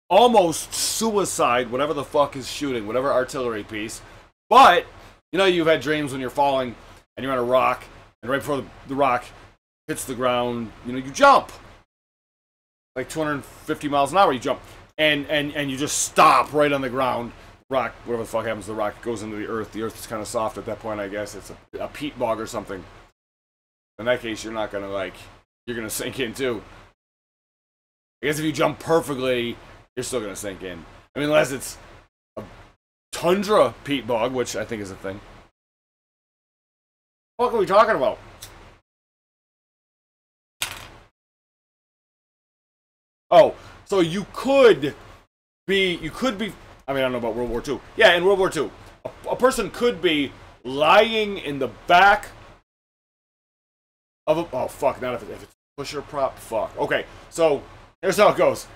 almost suicide whatever the fuck is shooting, whatever artillery piece. But you know you've had dreams when you're falling and you're on a rock and right before the, the rock hits the ground, you know you jump like 250 miles an hour. You jump and and and you just stop right on the ground. Rock, whatever the fuck happens, the rock goes into the earth. The earth is kind of soft at that point, I guess. It's a, a peat bog or something. In that case, you're not gonna like you're gonna sink in too. I guess if you jump perfectly, you're still gonna sink in. I mean, unless it's a tundra peat bog, which I think is a thing. What are we talking about? Oh, so you could be, you could be, I mean, I don't know about World War II. Yeah, in World War II, a, a person could be lying in the back of a, oh, fuck, not if, it, if it's pusher prop, fuck. Okay, so here's how it goes.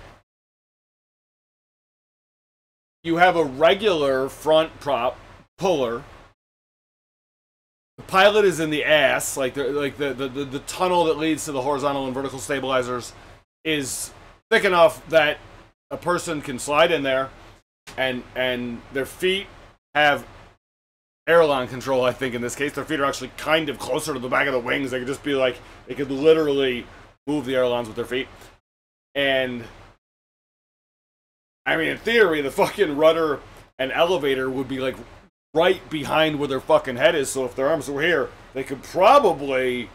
You have a regular front prop puller. The pilot is in the ass, like the like the, the, the, the tunnel that leads to the horizontal and vertical stabilizers is thick enough that a person can slide in there and and their feet have aileron control i think in this case. Their feet are actually kind of closer to the back of the wings. They could just be like they could literally move the ailerons with their feet. And i mean in theory the fucking rudder and elevator would be like right behind where their fucking head is. So if their arms were here they could probably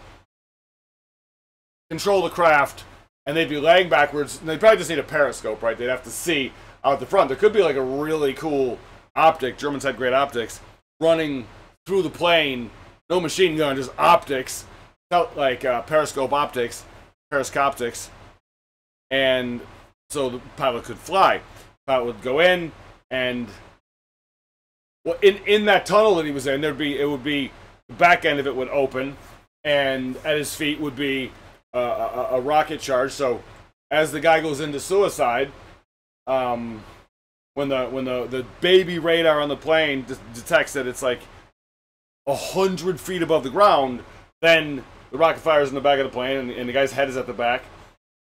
control the craft and they'd be laying backwards. And they'd probably just need a periscope, right? They'd have to see out the front. There could be like a really cool optic. Germans had great optics running through the plane. No machine gun, just optics, like uh, periscope optics, periscoptics, and so the pilot could fly. The pilot would go in, and well, in in that tunnel that he was in, there'd be it would be the back end of it would open, and at his feet would be a, a, rocket charge. So as the guy goes into suicide, um, when the when the, the baby radar on the plane detects that it's like a hundred feet above the ground, then the rocket fires in the back of the plane, and, and the guy's head is at the back,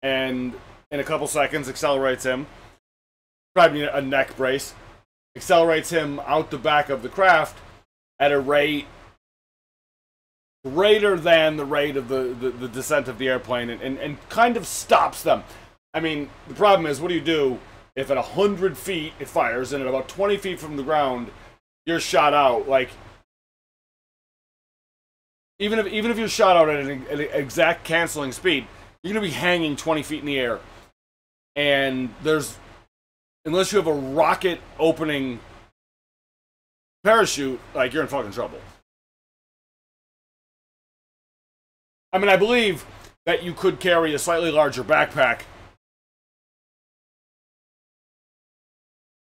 and in a couple seconds accelerates him, probably a neck brace, accelerates him out the back of the craft at a rate greater than the rate of the, the, the descent of the airplane and, and, and kind of stops them. I mean, the problem is, what do you do if at 100 feet it fires and at about 20 feet from the ground you're shot out? Like, even if even if you're shot out at an, at an exact canceling speed, you're gonna be hanging 20 feet in the air, and there's unless you have a rocket opening parachute, like you're in fucking trouble. I mean, I believe that you could carry a slightly larger backpack,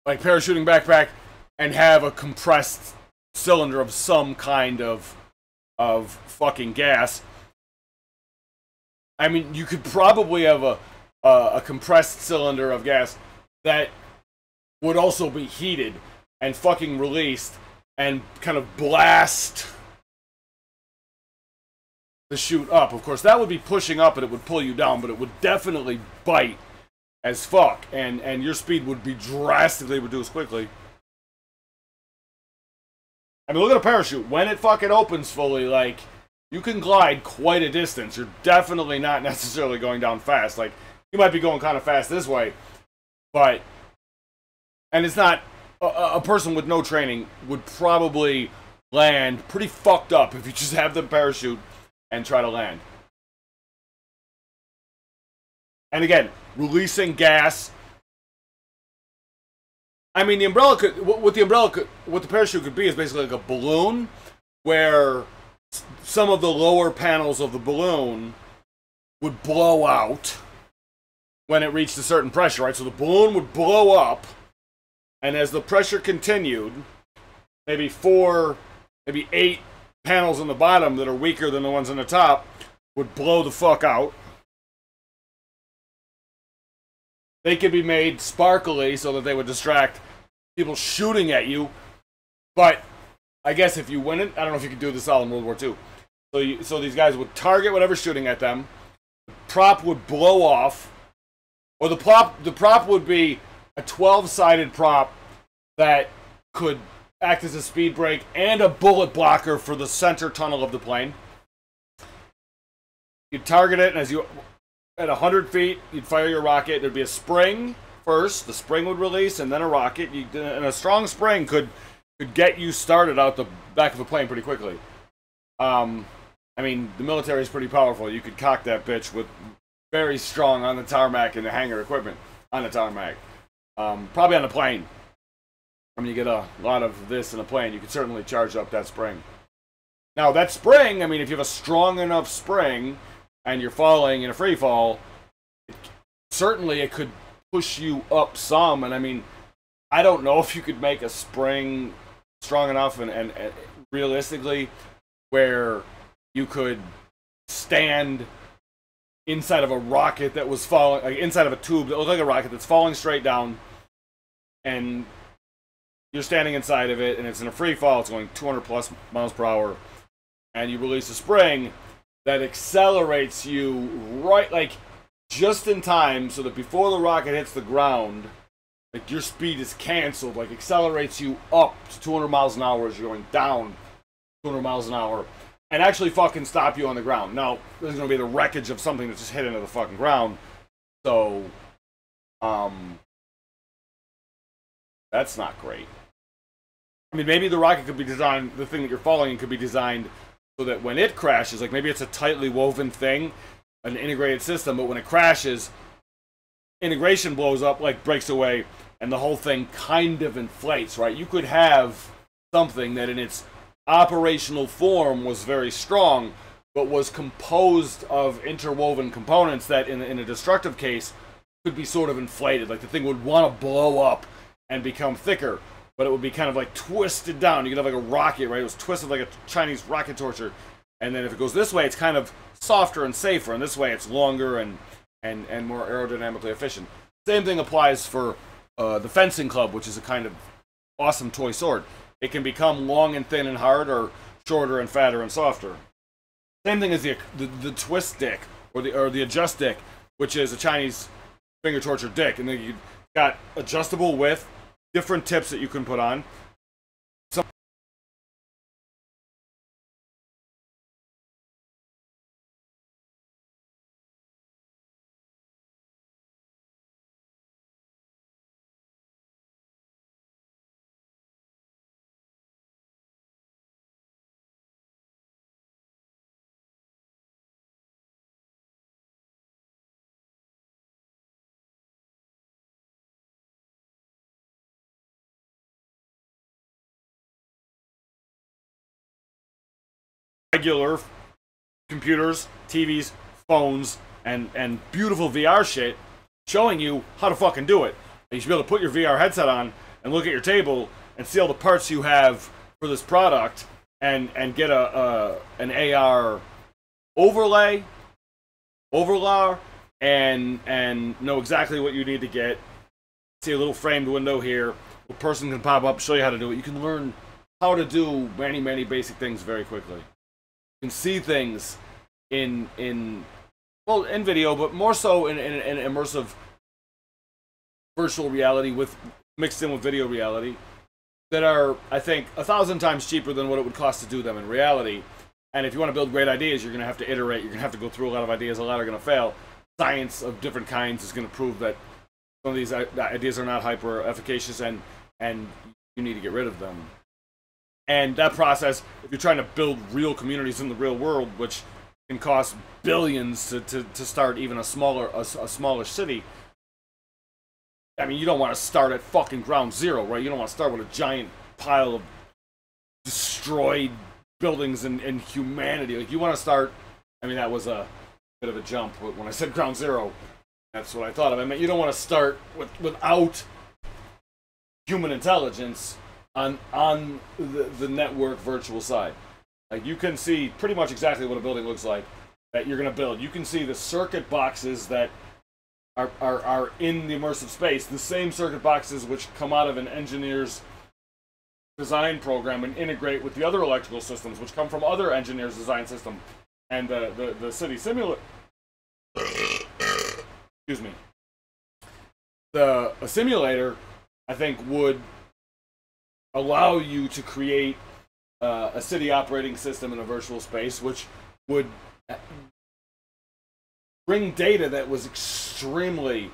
like parachuting backpack, and have a compressed cylinder of some kind of of fucking gas. I mean, you could probably have a a, a compressed cylinder of gas that would also be heated and fucking released and kind of blast the chute up. Of course, that would be pushing up and it would pull you down, but it would definitely bite as fuck, and and your speed would be drastically reduced quickly. I mean, look at a parachute. When it fucking opens fully, like, you can glide quite a distance. You're definitely not necessarily going down fast. Like, you might be going kind of fast this way, but, and it's not, a, a person with no training would probably land pretty fucked up if you just have the parachute and try to land. And again, releasing gas. I mean, the umbrella could, what the umbrella could, what the parachute could be is basically like a balloon where some of the lower panels of the balloon would blow out when it reached a certain pressure, right? So the balloon would blow up, and as the pressure continued, maybe four, maybe eight panels on the bottom that are weaker than the ones on the top would blow the fuck out. They could be made sparkly so that they would distract people shooting at you. But I guess if you win it, I don't know if you could do this all in World War II. So, you, so these guys would target whatever's shooting at them. The prop would blow off, or the prop the prop would be a 12-sided prop that could act as a speed brake and a bullet blocker for the center tunnel of the plane. You'd target it, and as you at 100 feet, you'd fire your rocket. There'd be a spring first. The spring would release, and then a rocket. You, and a strong spring could could get you started out the back of a plane pretty quickly. Um, I mean, the military is pretty powerful. You could cock that bitch with very strong on the tarmac and the hangar equipment on the tarmac. Um, probably on the plane. I mean, you get a lot of this in a plane. You could certainly charge up that spring. Now, that spring, I mean, if you have a strong enough spring and you're falling in a free fall, it, certainly it could push you up some. And I mean, I don't know if you could make a spring strong enough and, and, and realistically where you could stand inside of a rocket that was falling, like inside of a tube that looked like a rocket that's falling straight down, and you're standing inside of it, and it's in a free fall. It's going 200 plus miles per hour, and you release a spring that accelerates you right, like just in time, so that before the rocket hits the ground, like your speed is canceled, like accelerates you up to 200 miles an hour as you're going down 200 miles an hour and actually fucking stop you on the ground. Now, there's going to be the wreckage of something that just hit into the fucking ground. So, um, that's not great. I mean, maybe the rocket could be designed, the thing that you're following could be designed so that when it crashes, like maybe it's a tightly woven thing, an integrated system, but when it crashes, integration blows up, like breaks away, and the whole thing kind of inflates, right? You could have something that in its operational form was very strong, but was composed of interwoven components that, in, in a destructive case, could be sort of inflated. Like the thing would want to blow up and become thicker, but it would be kind of like twisted down. You could have like a rocket, right? It was twisted like a Chinese rocket torture. And then if it goes this way, it's kind of softer and safer, and this way it's longer and and and more aerodynamically efficient. Same thing applies for uh, the fencing club, which is a kind of awesome toy sword. It can become long and thin and hard, or shorter and fatter and softer. Same thing as the the, the twist stick or the or the adjust stick, which is a Chinese finger torture dick, and then you got adjustable width, different tips that you can put on. Regular computers, TVs, phones, and and beautiful VR shit, showing you how to fucking do it. And you should be able to put your VR headset on and look at your table and see all the parts you have for this product, and and get a, a an AR overlay, overlay, and and know exactly what you need to get. See a little framed window here. A person can pop up, show you how to do it. You can learn how to do many many basic things very quickly can see things in in well in video, but more so in, in, in immersive virtual reality with mixed in with video reality that are I think a thousand times cheaper than what it would cost to do them in reality. And if you want to build great ideas, you're going to have to iterate. You're going to have to go through a lot of ideas. A lot are going to fail. Science of different kinds is going to prove that some of these ideas are not hyper efficacious, and and you need to get rid of them. And that process, if you're trying to build real communities in the real world, which can cost billions to, to, to start even a smaller a, a smaller city. I mean, you don't want to start at fucking ground zero, right? You don't want to start with a giant pile of destroyed buildings and, and humanity. Like you want to start. I mean, that was a bit of a jump but when I said ground zero. That's what I thought of. I mean, you don't want to start with without human intelligence on on the, the network virtual side. Like you can see pretty much exactly what a building looks like that you're going to build. You can see the circuit boxes that are, are, are in the immersive space, the same circuit boxes which come out of an engineer's design program and integrate with the other electrical systems which come from other engineers' design system and the, the, the city simulator. Excuse me. The a simulator, I think, would allow you to create uh, a city operating system in a virtual space, which would bring data that was extremely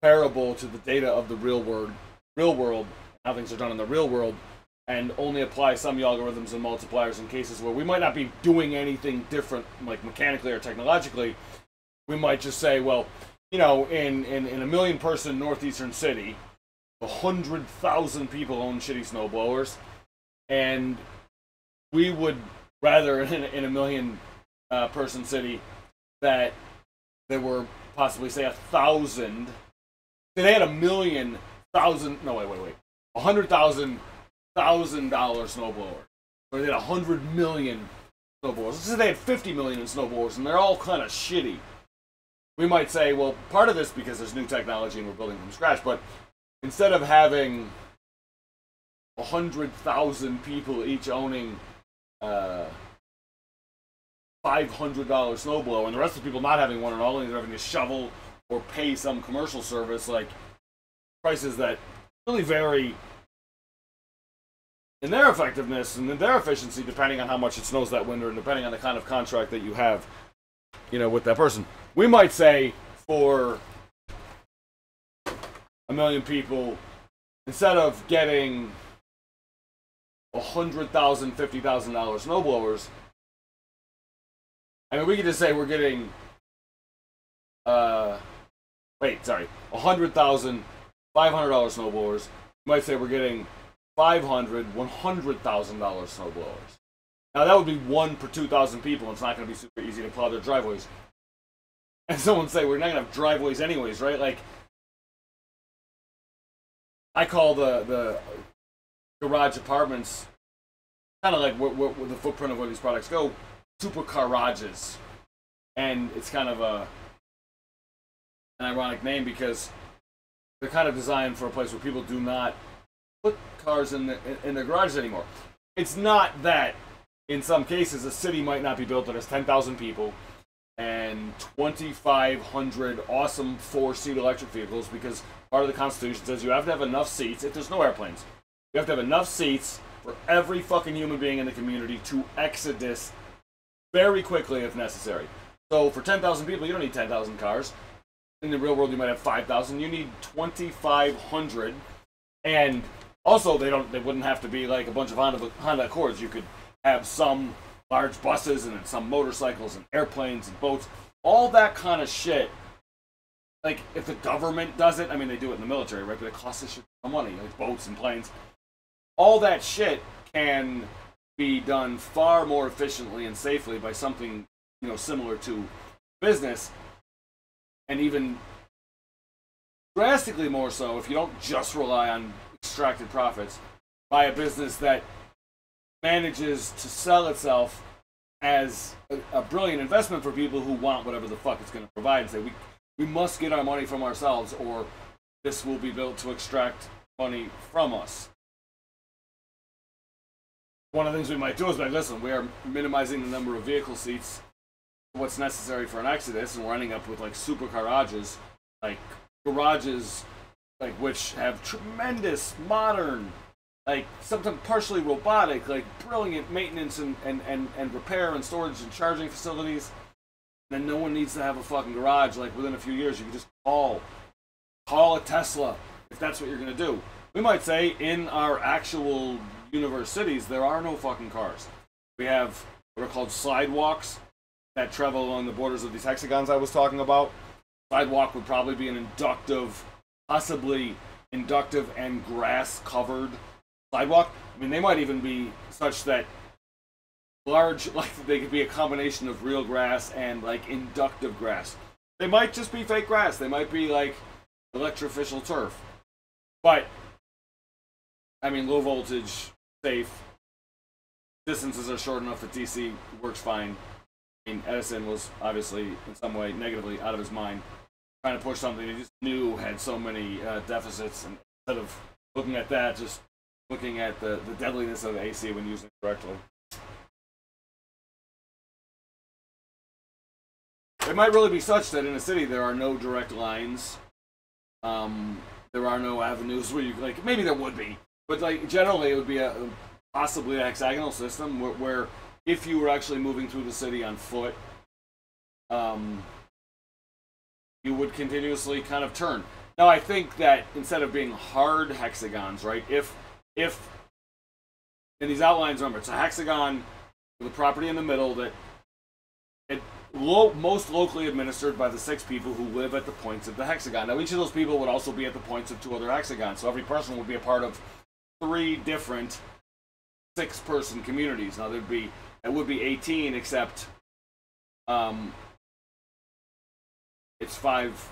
comparable to the data of the real world, real world, how things are done in the real world, and only apply some algorithms and multipliers in cases where we might not be doing anything different, like mechanically or technologically. We might just say, well, you know, in, in, in a million person northeastern city, a hundred thousand people own shitty snowblowers, and we would rather in, in a million uh, person city that there were possibly say a thousand. They had a million thousand. No, wait, wait, wait. A hundred thousand thousand dollar snowblower. Or they had a hundred million snowblowers. Let's say they had fifty million in snowblowers, and they're all kind of shitty. We might say, well, part of this because there's new technology and we're building from scratch, but instead of having a hundred thousand people each owning uh, five hundred dollar snowblower, and the rest of the people not having one at all, and they're having to shovel or pay some commercial service, like prices that really vary in their effectiveness and in their efficiency depending on how much it snows that winter and depending on the kind of contract that you have, you know, with that person. We might say for a million people, instead of getting a hundred thousand, fifty thousand dollars snowblowers, I mean, we could just say we're getting, uh, wait, sorry, a hundred thousand, five hundred dollars snowblowers. You might say we're getting five hundred, one hundred thousand dollars snowblowers. Now that would be one per two thousand people, and it's not going to be super easy to plow their driveways. And someone say we're not going to have driveways anyways, right? Like I call the the garage apartments kind of like where, where, the footprint of where these products go, super garages, and it's kind of a an ironic name because they're kind of designed for a place where people do not put cars in the, in, their garages anymore. It's not that in some cases, a city might not be built that has 10,000 people and 2,500 awesome four seat electric vehicles because part of the Constitution says you have to have enough seats if there's no airplanes. You have to have enough seats for every fucking human being in the community to exodus very quickly if necessary. So for 10,000 people, you don't need 10,000 cars. In the real world, you might have 5,000. You need 2,500. And also, they don't. They wouldn't have to be like a bunch of Honda, Honda Accords. You could have some large buses and then some motorcycles and airplanes and boats. All that kind of shit. Like if the government does it, I mean they do it in the military, right? But it costs us shit of money, like boats and planes. All that shit can be done far more efficiently and safely by something you know similar to business and even drastically more so if you don't just rely on extracted profits by a business that manages to sell itself as a, a brilliant investment for people who want whatever the fuck it's going to provide and say we we must get our money from ourselves or this will be built to extract money from us. One of the things we might do is like, listen, we are minimizing the number of vehicle seats, what's necessary for an exodus, and we're ending up with like super garages, like garages, like which have tremendous modern, like something partially robotic, like brilliant maintenance and, and, and, and repair and storage and charging facilities. Then no one needs to have a fucking garage. Like within a few years, you can just call, call a Tesla if that's what you're gonna do. We might say in our actual universe cities, there are no fucking cars. We have what are called slidewalks that travel along the borders of these hexagons I was talking about. Sidewalk would probably be an inductive, possibly inductive and grass covered sidewalk. I mean, they might even be such that large, like they could be a combination of real grass and like inductive grass. They might just be fake grass. They might be like electroficial turf. But I mean, low voltage safe. Distances are short enough that DC works fine. I mean, Edison was obviously in some way negatively out of his mind, trying to push something he just knew had so many uh, deficits, and instead of looking at that, just looking at the, the deadliness of AC when used correctly. It might really be such that in a city there are no direct lines. Um, there are no avenues where you like. Maybe there would be, but like generally, it would be a possibly a hexagonal system where, where if you were actually moving through the city on foot, um, you would continuously kind of turn. Now, I think that instead of being hard hexagons, right? If if in these outlines, remember, it's a hexagon with a property in the middle that it lo- most locally administered by the six people who live at the points of the hexagon. Now, each of those people would also be at the points of two other hexagons, so every person would be a part of three different six person communities. Now there'd be it would be 18 except um it's five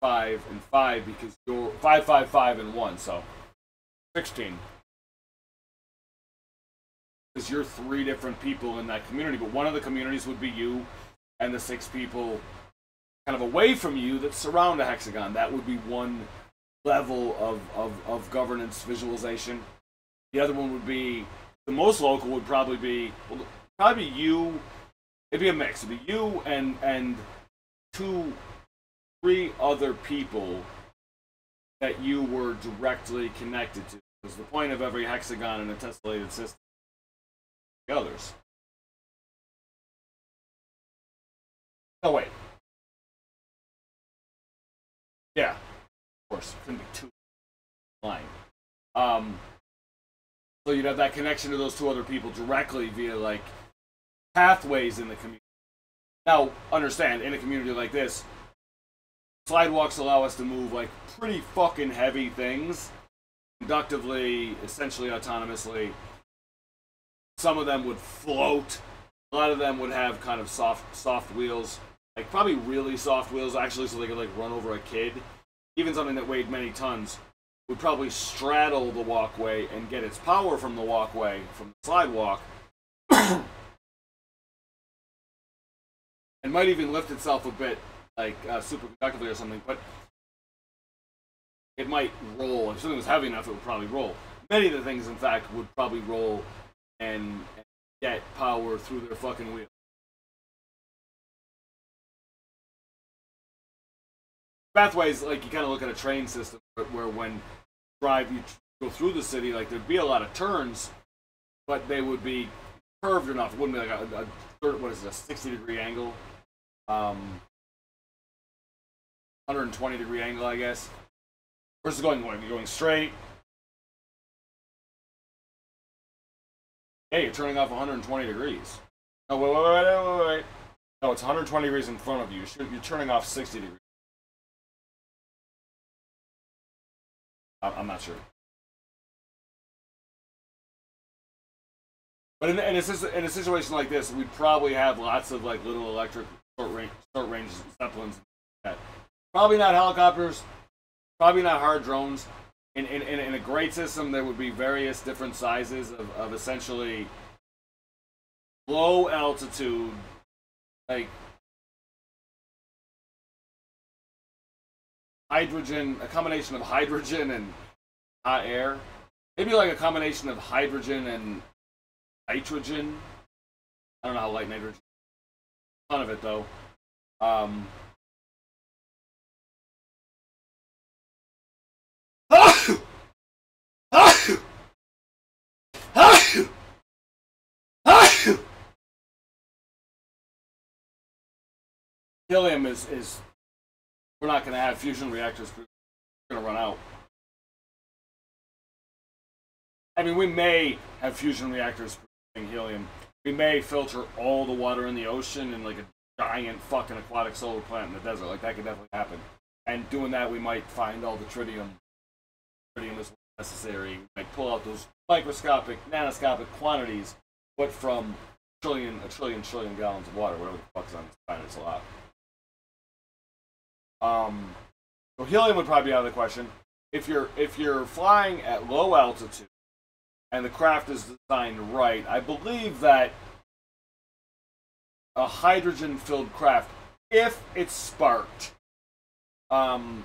five and five because you're five five five and one so 16 because you're three different people in that community but one of the communities would be you and the six people kind of away from you that surround a hexagon that would be one level of, of, of governance visualization. The other one would be the most local would probably be well, probably you. It'd be a mix. It'd be you and and two, three other people that you were directly connected to. Because the point of every hexagon in a tessellated system. The others. Oh wait. Yeah, Of course, couldn't be two line. Um, so you'd have that connection to those two other people directly via like pathways in the community. Now, understand, in a community like this, slidewalks allow us to move like pretty fucking heavy things inductively, essentially autonomously. Some of them would float. A lot of them would have kind of soft soft wheels, like probably really soft wheels actually, so they could like run over a kid even something that weighed many tons, would probably straddle the walkway and get its power from the walkway, from the sidewalk, and might even lift itself a bit, like uh, superconductively or something, but it might roll. If something was heavy enough, it would probably roll. Many of the things, in fact, would probably roll and, and get power through their fucking wheel. Pathways, like you kind of look at a train system where, when drive you go through the city, like there'd be a lot of turns, but they would be curved enough. It wouldn't be like a, a what is it, a sixty degree angle, um, hundred and twenty degree angle, I guess. Versus going going going straight. Hey, you're turning off 120 degrees. No, wait, wait, wait, wait, wait. No, it's 120 degrees in front of you. You're turning off 60 degrees. I'm not sure. But in, in, a, in a situation like this, we'd probably have lots of like little electric short range, short range zeppelins. Probably not helicopters. Probably not hard drones. In, in, in, a great system, there would be various different sizes of, of essentially low altitude, like hydrogen, a combination of hydrogen and hot air. Maybe like a combination of hydrogen and nitrogen. I don't know how light nitrogen. Ton of it though. Um, Helium is is we're not going to have fusion reactors. We're going to run out. I mean, we may have fusion reactors producing helium. We may filter all the water in the ocean in like a giant fucking aquatic solar plant in the desert. Like that could definitely happen. And doing that, we might find all the tritium. Tritium is necessary. We might pull out those microscopic, nanoscopic quantities, but from trillion, a trillion, trillion gallons of water, whatever the fuck's on this planet, it's a lot. Um, so helium would probably be out of the question. If you're if you're flying at low altitude and the craft is designed right, I believe that a hydrogen-filled craft, if it's sparked, um,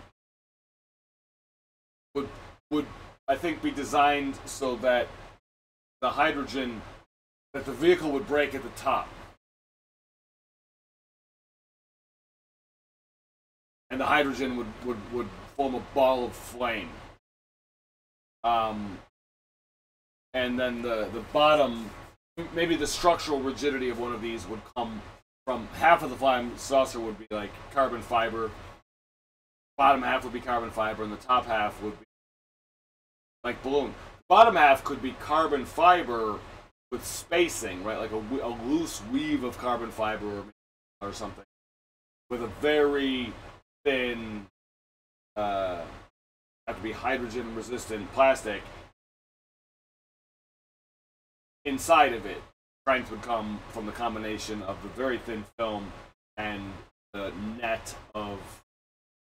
would would I think be designed so that the hydrogen that the vehicle would break at the top. And the hydrogen would, would, would form a ball of flame. Um, and then the, the bottom, maybe the structural rigidity of one of these would come from half of the flying saucer would be like carbon fiber, bottom half would be carbon fiber, and the top half would be like balloon. Bottom half could be carbon fiber with spacing, right? Like a, a loose weave of carbon fiber or, or something, with a very thin, uh, have to be hydrogen resistant plastic inside of it. Strength would come from the combination of the very thin film and the net of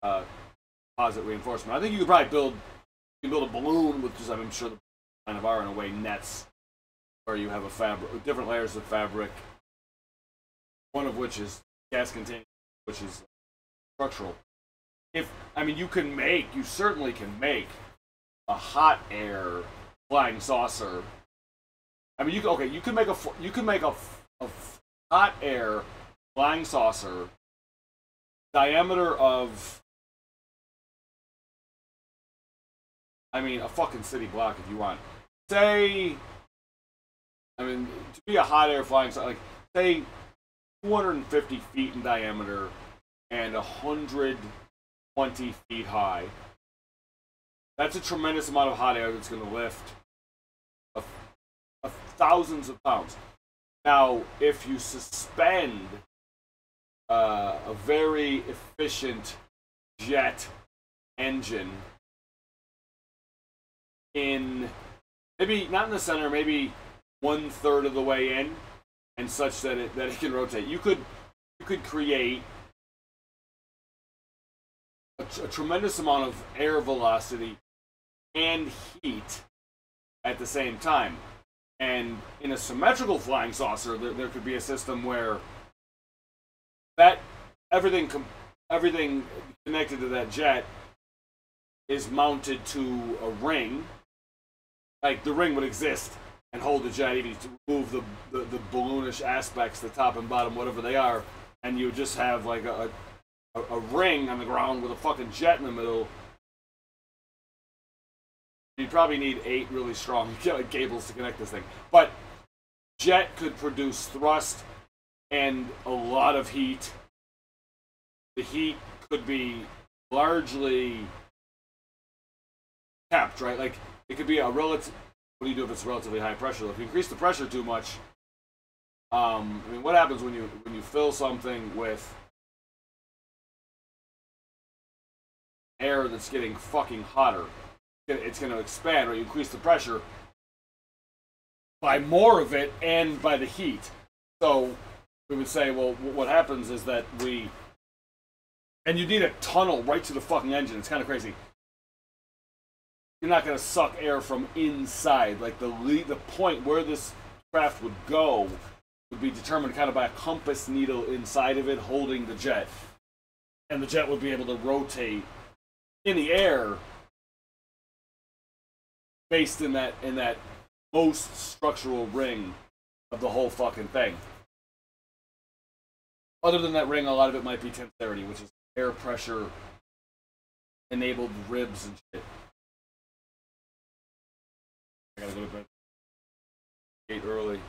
uh, composite reinforcement. I think you could probably build you build a balloon with just I'm sure the kind of are in a way nets where you have a fabric different layers of fabric, one of which is gas containing, which is structural if I mean you can make, you certainly can make a hot air flying saucer. I mean, you okay, you can make a you can make a, a hot air flying saucer diameter of I mean a fucking city block if you want. Say I mean to be a hot air flying saucer like say 250 feet in diameter and a hundred 20 feet high. That's a tremendous amount of hot air that's going to lift a, a thousands of pounds. Now, if you suspend uh, a very efficient jet engine in maybe not in the center, maybe one third of the way in, and such that it that it can rotate, you could you could create a, tremendous amount of air velocity and heat at the same time. And in a symmetrical flying saucer, there, there could be a system where that everything everything connected to that jet is mounted to a ring. Like the ring would exist and hold the jet, even to remove the, the, the balloonish aspects, the top and bottom, whatever they are, and you just have like a, a ring on the ground with a fucking jet in the middle. You'd probably need eight really strong cables to connect this thing. But jet could produce thrust and a lot of heat. The heat could be largely kept, right? Like it could be a relative. What do you do if it's relatively high pressure? If you increase the pressure too much, um, I mean, what happens when you when you fill something with air that's getting fucking hotter? It's going to expand, or increase the pressure by more of it and by the heat. So we would say, well, what happens is that we, and you need a tunnel right to the fucking engine. It's kind of crazy. You're not going to suck air from inside. Like the le- the point where this craft would go would be determined kind of by a compass needle inside of it holding the jet, and the jet would be able to rotate in the air based in that in that most structural ring of the whole fucking thing. Other than that ring, a lot of it might be 1030, which is air pressure enabled ribs and shit. I gotta go to bed. Eight early.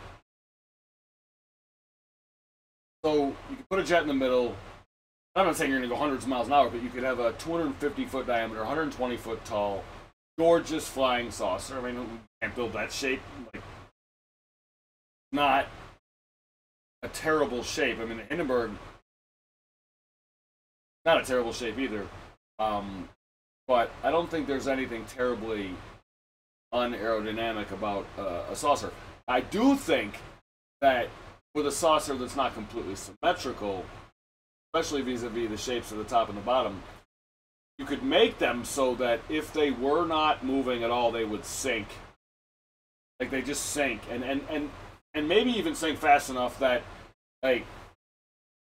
So you can put a jet in the middle. I'm not saying you're gonna go hundreds of miles an hour, but you could have a 250 foot diameter, 120 foot tall, gorgeous flying saucer. I mean, we can't build that shape. Like, not a terrible shape. I mean, Hindenburg, not a terrible shape either. Um, but I don't think there's anything terribly unaerodynamic about uh, a saucer. I do think that with a saucer that's not completely symmetrical, especially vis-a-vis the shapes of the top and the bottom, you could make them so that if they were not moving at all, they would sink. Like they just sink, and and and and maybe even sink fast enough that, like,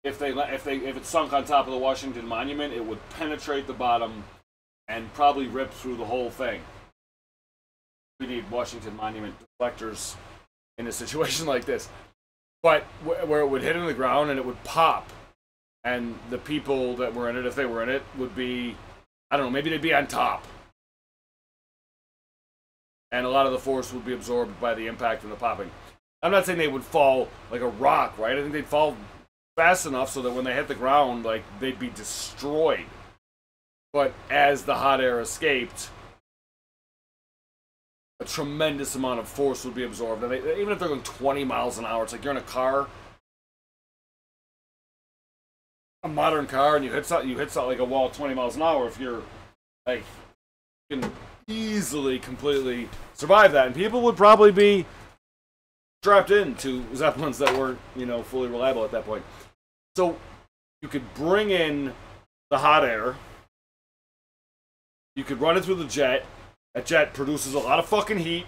if they if they if it sunk on top of the Washington Monument, it would penetrate the bottom, and probably rip through the whole thing. We need Washington Monument deflectors in a situation like this, but where it would hit in the ground and it would pop, and the people that were in it, if they were in it, would be I don't know, maybe they'd be on top. And a lot of the force would be absorbed by the impact and the popping. I'm not saying they would fall like a rock, right? I think they'd fall fast enough so that when they hit the ground, like they'd be destroyed. But as the hot air escaped, a tremendous amount of force would be absorbed. And they, even if they're going 20 miles an hour, it's like you're in a car a modern car and you hit something, you hit something like a wall 20 miles an hour, if you're like, you can easily, completely survive that. And people would probably be strapped into Zeppelins that weren't, you know, fully reliable at that point. So you could bring in the hot air. You could run it through the jet. A jet produces a lot of fucking heat,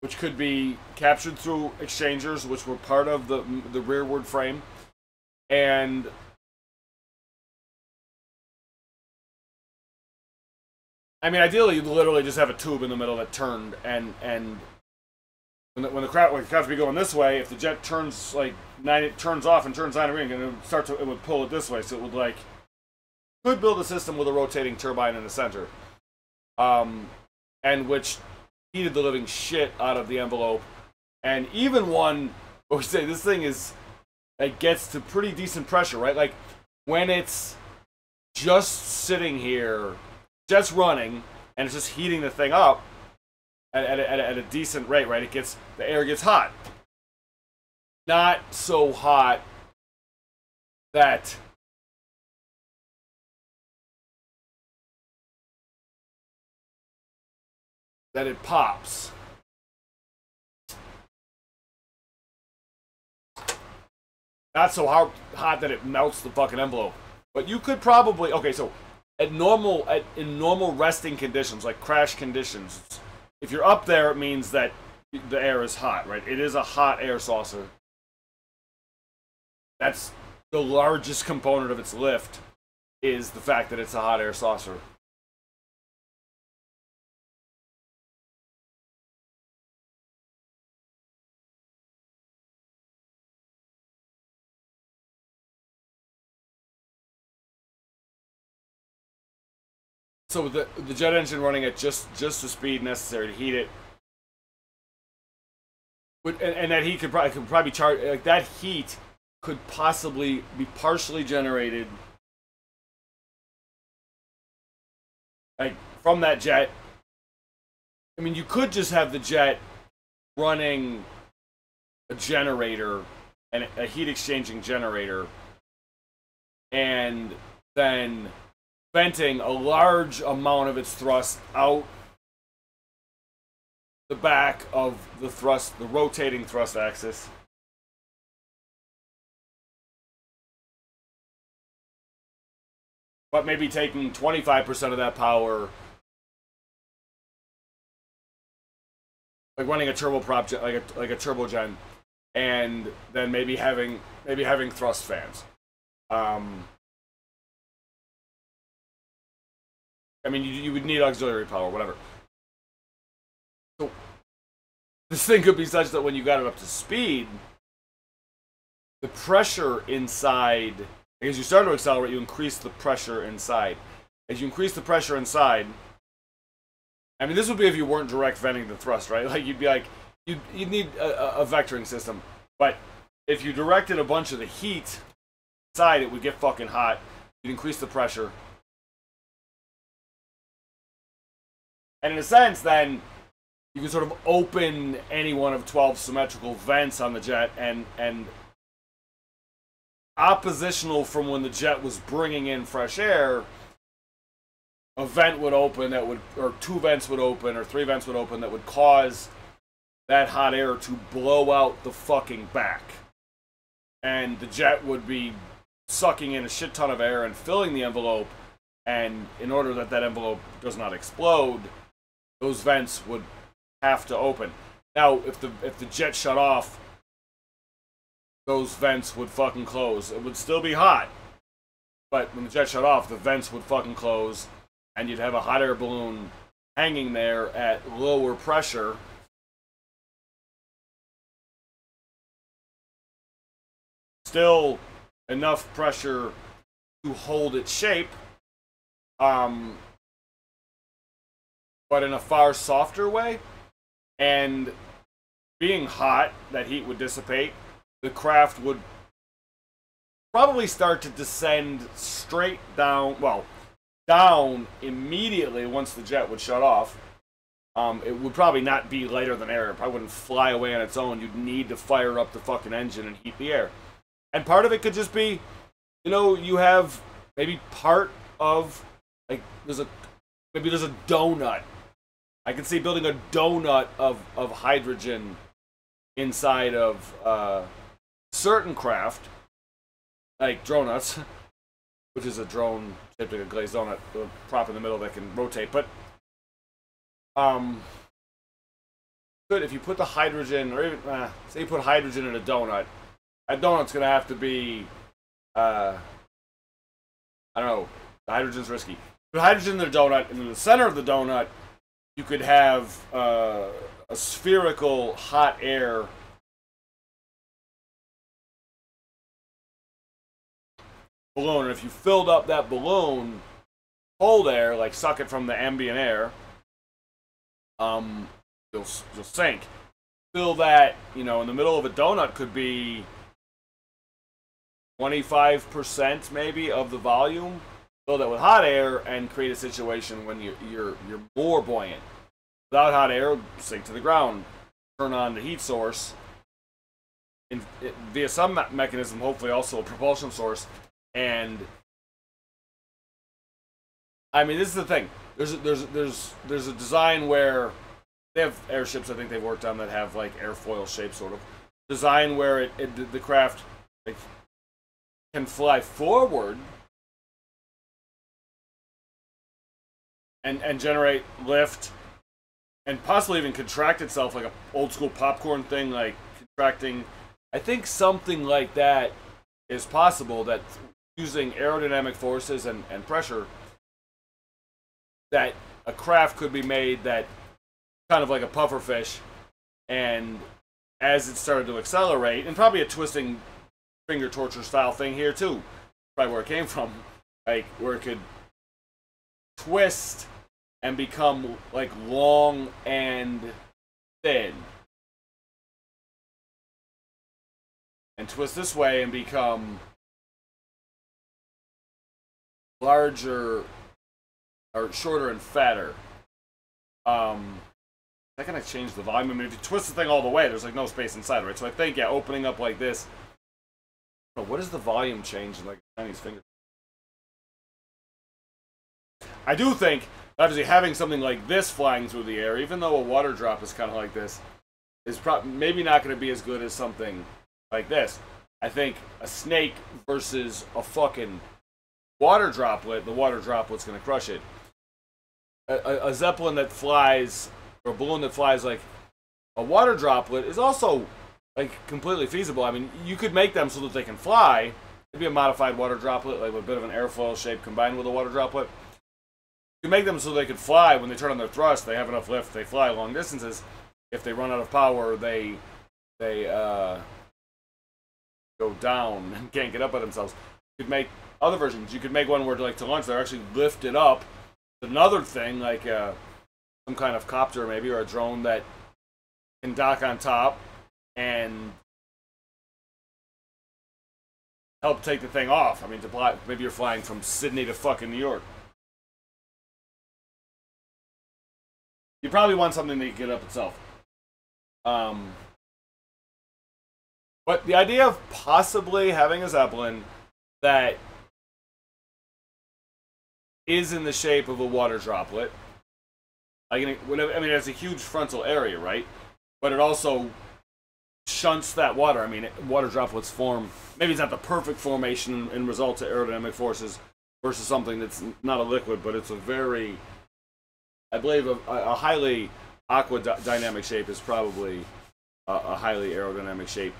which could be captured through exchangers, which were part of the the rearward frame. And I mean, ideally, you'd literally just have a tube in the middle that turned, and and when the when the crowd when the be going this way, if the jet turns like nine, it turns off and turns on a ring, and it would start to it would pull it this way, so it would like could build a system with a rotating turbine in the center, um, and which heated the living shit out of the envelope, and even one we say this thing is it gets to pretty decent pressure, right? Like when it's just sitting here just running and it's just heating the thing up at, at, a, at, a, decent rate, right? It gets the air gets hot. Not so hot that that it pops. Not so hot, hot that it melts the fucking envelope. But you could probably okay. So at normal at in normal resting conditions like crash conditions if you're up there it means that the air is hot right? It is a hot air saucer. That's the largest component of its lift is the fact that it's a hot air saucer so with the the jet engine running at just just the speed necessary to heat it, would, and, and that heat could probably could probably charge like that heat could possibly be partially generated like from that jet. I mean, you could just have the jet running a generator and a heat exchanging generator and then venting a large amount of its thrust out the back of the thrust, the rotating thrust axis. But maybe taking 25% of that power, like running a turboprop, like a like a turbogen, and then maybe having maybe having thrust fans. Um, I mean, you, you would need auxiliary power, whatever. So this thing could be such that when you got it up to speed, the pressure inside, as you start to accelerate, you increase the pressure inside. As you increase the pressure inside, I mean, this would be if you weren't direct venting the thrust, right? Like you'd be like, you'd, you'd need a, a, a vectoring system. But if you directed a bunch of the heat inside, it would get fucking hot. You'd increase the pressure. And in a sense, then you can sort of open any one of 12 symmetrical vents on the jet and and oppositional from when the jet was bringing in fresh air a vent would open that would or two vents would open or three vents would open that would cause that hot air to blow out the fucking back. And the jet would be sucking in a shit ton of air and filling the envelope and in order that that envelope does not explode those vents would have to open. Now, if the if the jet shut off, those vents would fucking close. It would still be hot, but when the jet shut off, the vents would fucking close, and you'd have a hot air balloon hanging there at lower pressure. Still enough pressure to hold its shape. Um, but in a far softer way. And being hot, that heat would dissipate. The craft would probably start to descend straight down, well, down immediately once the jet would shut off. Um, it would probably not be lighter than air. It probably wouldn't fly away on its own. You'd need to fire up the fucking engine and heat the air. And part of it could just be, you know, you have maybe part of, like, there's a, maybe there's a donut I can see building a donut of, of hydrogen inside of uh, certain craft, like Dronuts, which is a drone shaped like a glazed donut, a prop in the middle that can rotate. But um, good if you put the hydrogen, or even uh, say you put hydrogen in a donut, that donut's gonna have to be, uh, I don't know, the hydrogen's risky. Put hydrogen in the donut, and in the center of the donut you could have uh, a spherical hot air balloon. And if you filled up that balloon, cold air, like suck it from the ambient air, um, you'll, you'll sink. Fill that, you know, in the middle of a donut could be 25% maybe of the volume fill that with hot air and create a situation when you're you're you're more buoyant. Without hot air, sink to the ground. Turn on the heat source. In, it, via some me- mechanism, hopefully also a propulsion source. And I mean, this is the thing. There's a, there's there's there's a design where they have airships. I think they've worked on that have like airfoil shape, sort of design where it, it the craft like, can fly forward and and generate lift and possibly even contract itself like a old school popcorn thing like contracting. I think something like that is possible that using aerodynamic forces and, and pressure that a craft could be made that kind of like a puffer fish. And as it started to accelerate and probably a twisting finger torture style thing here too probably where it came from like where it could twist and become like long and thin. And twist this way and become larger or shorter and fatter. Um, that kind of change the volume. I mean, if you twist the thing all the way, there's like no space inside, right? So I think, yeah, opening up like this. Oh, what is the volume change in like Chinese finger? I do think, obviously, having something like this flying through the air, even though a water drop is kind of like this, is pro- maybe not going to be as good as something like this. I think a snake versus a fucking water droplet, the water droplet's going to crush it. A, a, a zeppelin that flies, or a balloon that flies like a water droplet is also like completely feasible. I mean, you could make them so that they can fly. It'd be a modified water droplet, like a bit of an airfoil shape combined with a water droplet. You make them so they can fly when they turn on their thrust. They have enough lift. They fly long distances. If they run out of power, they they uh, go down and can't get up by themselves. You could make other versions. You could make one where, like, to launch, they're actually lifted up. Another thing, like uh, some kind of copter, maybe, or a drone that can dock on top and help take the thing off. I mean, to fly, maybe you're flying from Sydney to fucking New York. You probably want something that can get up itself. Um, but the idea of possibly having a Zeppelin that is in the shape of a water droplet. Like, I mean, it has a huge frontal area, right? But it also shunts that water. I mean, water droplets form. Maybe it's not the perfect formation and result to aerodynamic forces versus something that's not a liquid, but it's a very, I believe, a, a highly aqua dynamic shape is probably a, a highly aerodynamic shape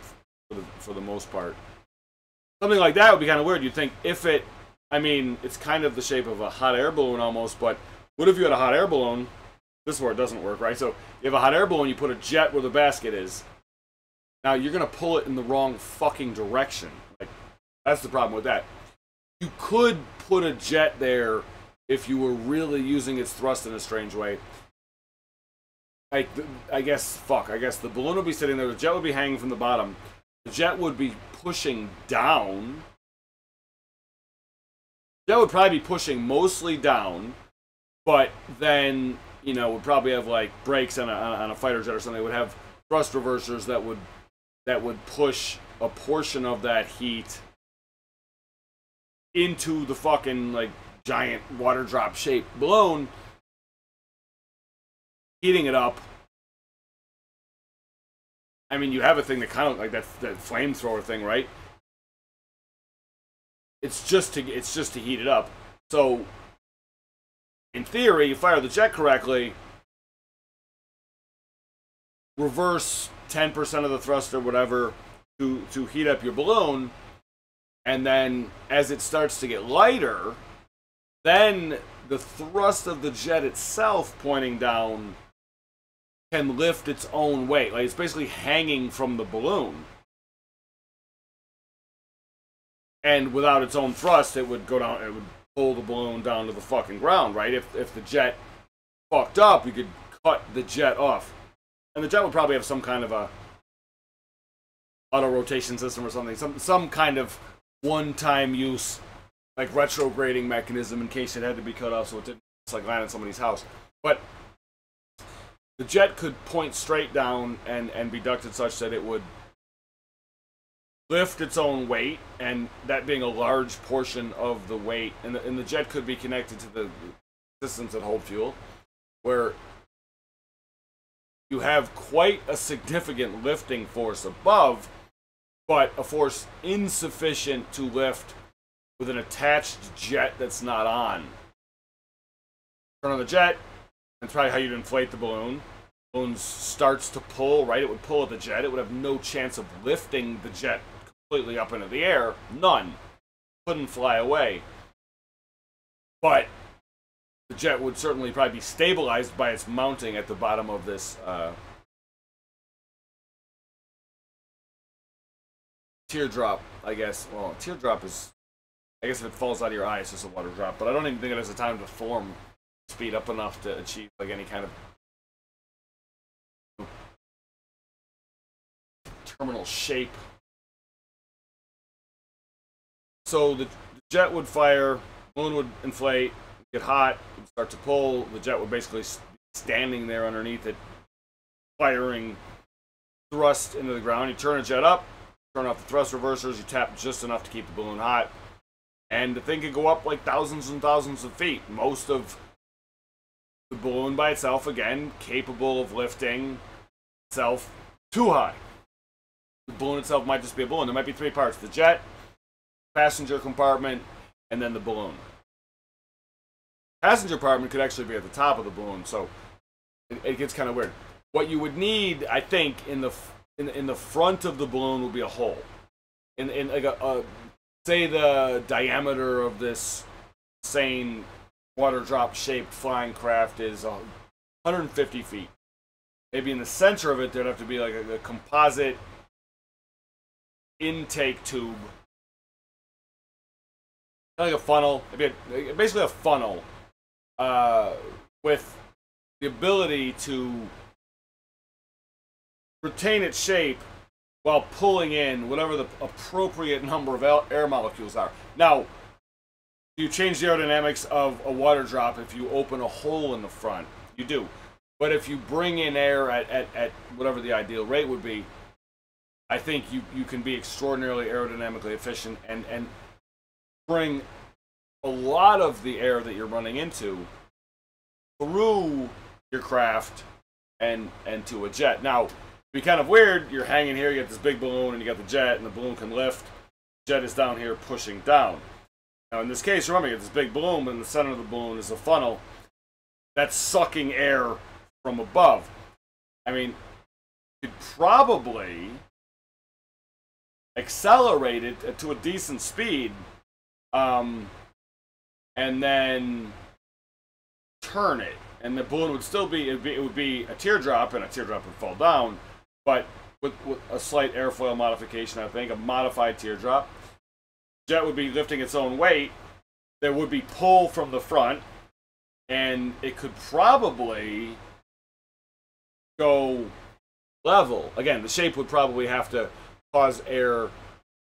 for the, for the most part. Something like that would be kind of weird. You'd think if it, I mean, it's kind of the shape of a hot air balloon almost, but what if you had a hot air balloon? This is where it doesn't work, right? So you have a hot air balloon, you put a jet where the basket is. Now you're gonna pull it in the wrong fucking direction. Like that's the problem with that. You could put a jet there if you were really using its thrust in a strange way. Like I guess fuck. I guess the balloon would be sitting there. The jet would be hanging from the bottom. The jet would be pushing down. Jet would probably be pushing mostly down, but then you know would probably have like brakes on a on a fighter jet or something. It would have thrust reversers that would that would push a portion of that heat into the fucking like giant water drop shape balloon, heating it up. I mean, you have a thing that kind of like that that flamethrower thing, right? It's just to it's just to heat it up. So, in theory, you fire the jet correctly, reverse 10% of the thrust or whatever to, to heat up your balloon. And then as it starts to get lighter, then the thrust of the jet itself pointing down can lift its own weight. Like it's basically hanging from the balloon. And without its own thrust, it would go down, it would pull the balloon down to the fucking ground, right? If, if the jet fucked up, you could cut the jet off. And the jet would probably have some kind of a auto rotation system or something, some some kind of one-time use, like retrograding mechanism in case it had to be cut off, so it didn't like land in somebody's house. But the jet could point straight down and and be ducted such that it would lift its own weight, and that being a large portion of the weight, and the, and the jet could be connected to the systems that hold fuel, where you have quite a significant lifting force above, but a force insufficient to lift with an attached jet that's not on. Turn on the jet, that's probably how you'd inflate the balloon. balloon starts to pull, right? It would pull at the jet. It would have no chance of lifting the jet completely up into the air. None. Couldn't fly away. But the jet would certainly probably be stabilized by its mounting at the bottom of this uh, teardrop, I guess. Well, teardrop is, I guess if it falls out of your eye, it's just a water drop. But I don't even think it has the time to form speed up enough to achieve like any kind of terminal shape. So the jet would fire, balloon would inflate, get hot, start to pull. The jet would basically standing there underneath it, firing thrust into the ground. You turn the jet up, turn off the thrust reversers, you tap just enough to keep the balloon hot. And the thing could go up like thousands and thousands of feet. Most of the balloon by itself, again, capable of lifting itself too high. The balloon itself might just be a balloon. There might be three parts the jet, passenger compartment, and then the balloon. Passenger compartment could actually be at the top of the balloon, so it, it gets kind of weird. What you would need, I think, in the in, in the front of the balloon would be a hole. In in like a, a say the diameter of this same water drop shaped flying craft is uh, 150 feet. Maybe in the center of it there'd have to be like a, a composite intake tube, like a funnel, maybe a, basically a funnel, uh, with the ability to retain its shape while pulling in whatever the appropriate number of air molecules are. Now, you change the aerodynamics of a water drop if you open a hole in the front. You do. But if you bring in air at, at, at whatever the ideal rate would be, I think you, you can be extraordinarily aerodynamically efficient and, and bring a lot of the air that you're running into through your craft and and to a jet. Now, be kind of weird. You're hanging here, you got this big balloon, and you got the jet, and the balloon can lift. Jet is down here pushing down. Now, in this case, remember, you got this big balloon, but in the center of the balloon is a funnel that's sucking air from above. I mean, you could probably accelerate it to a decent speed, um, and then turn it, and the balloon would still be it, would be it would be a teardrop, and a teardrop would fall down, but with, with a slight airfoil modification, I think a modified teardrop. Jet would be lifting its own weight. There would be pull from the front, and it could probably go level. Again, the shape would probably have to cause air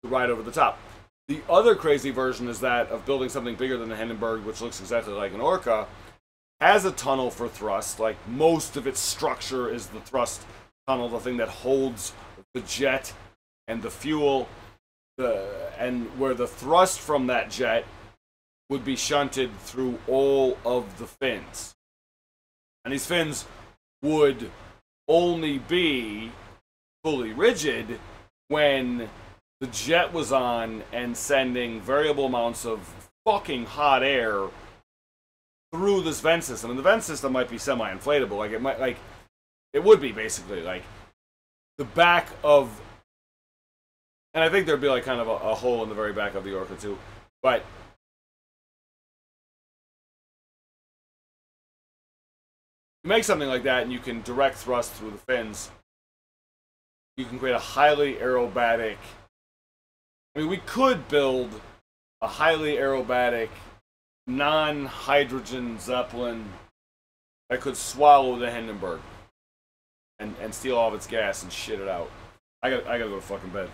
to ride over the top. The other crazy version is that of building something bigger than the Hindenburg, which looks exactly like an Orca, has a tunnel for thrust. Like most of its structure is the thrust tunnel, the thing that holds the jet and the fuel, the and where the thrust from that jet would be shunted through all of the fins. And these fins would only be fully rigid when the jet was on and sending variable amounts of fucking hot air through this vent system. And the vent system might be semi-inflatable. Like it might like it would be basically like the back of and I think there'd be like kind of a, a hole in the very back of the Orca too. But you make something like that and you can direct thrust through the fins. You can create a highly aerobatic I mean we could build a highly aerobatic non-hydrogen zeppelin that could swallow the Hindenburg and, and steal all of its gas and shit it out. I got I gotta go to fucking bed.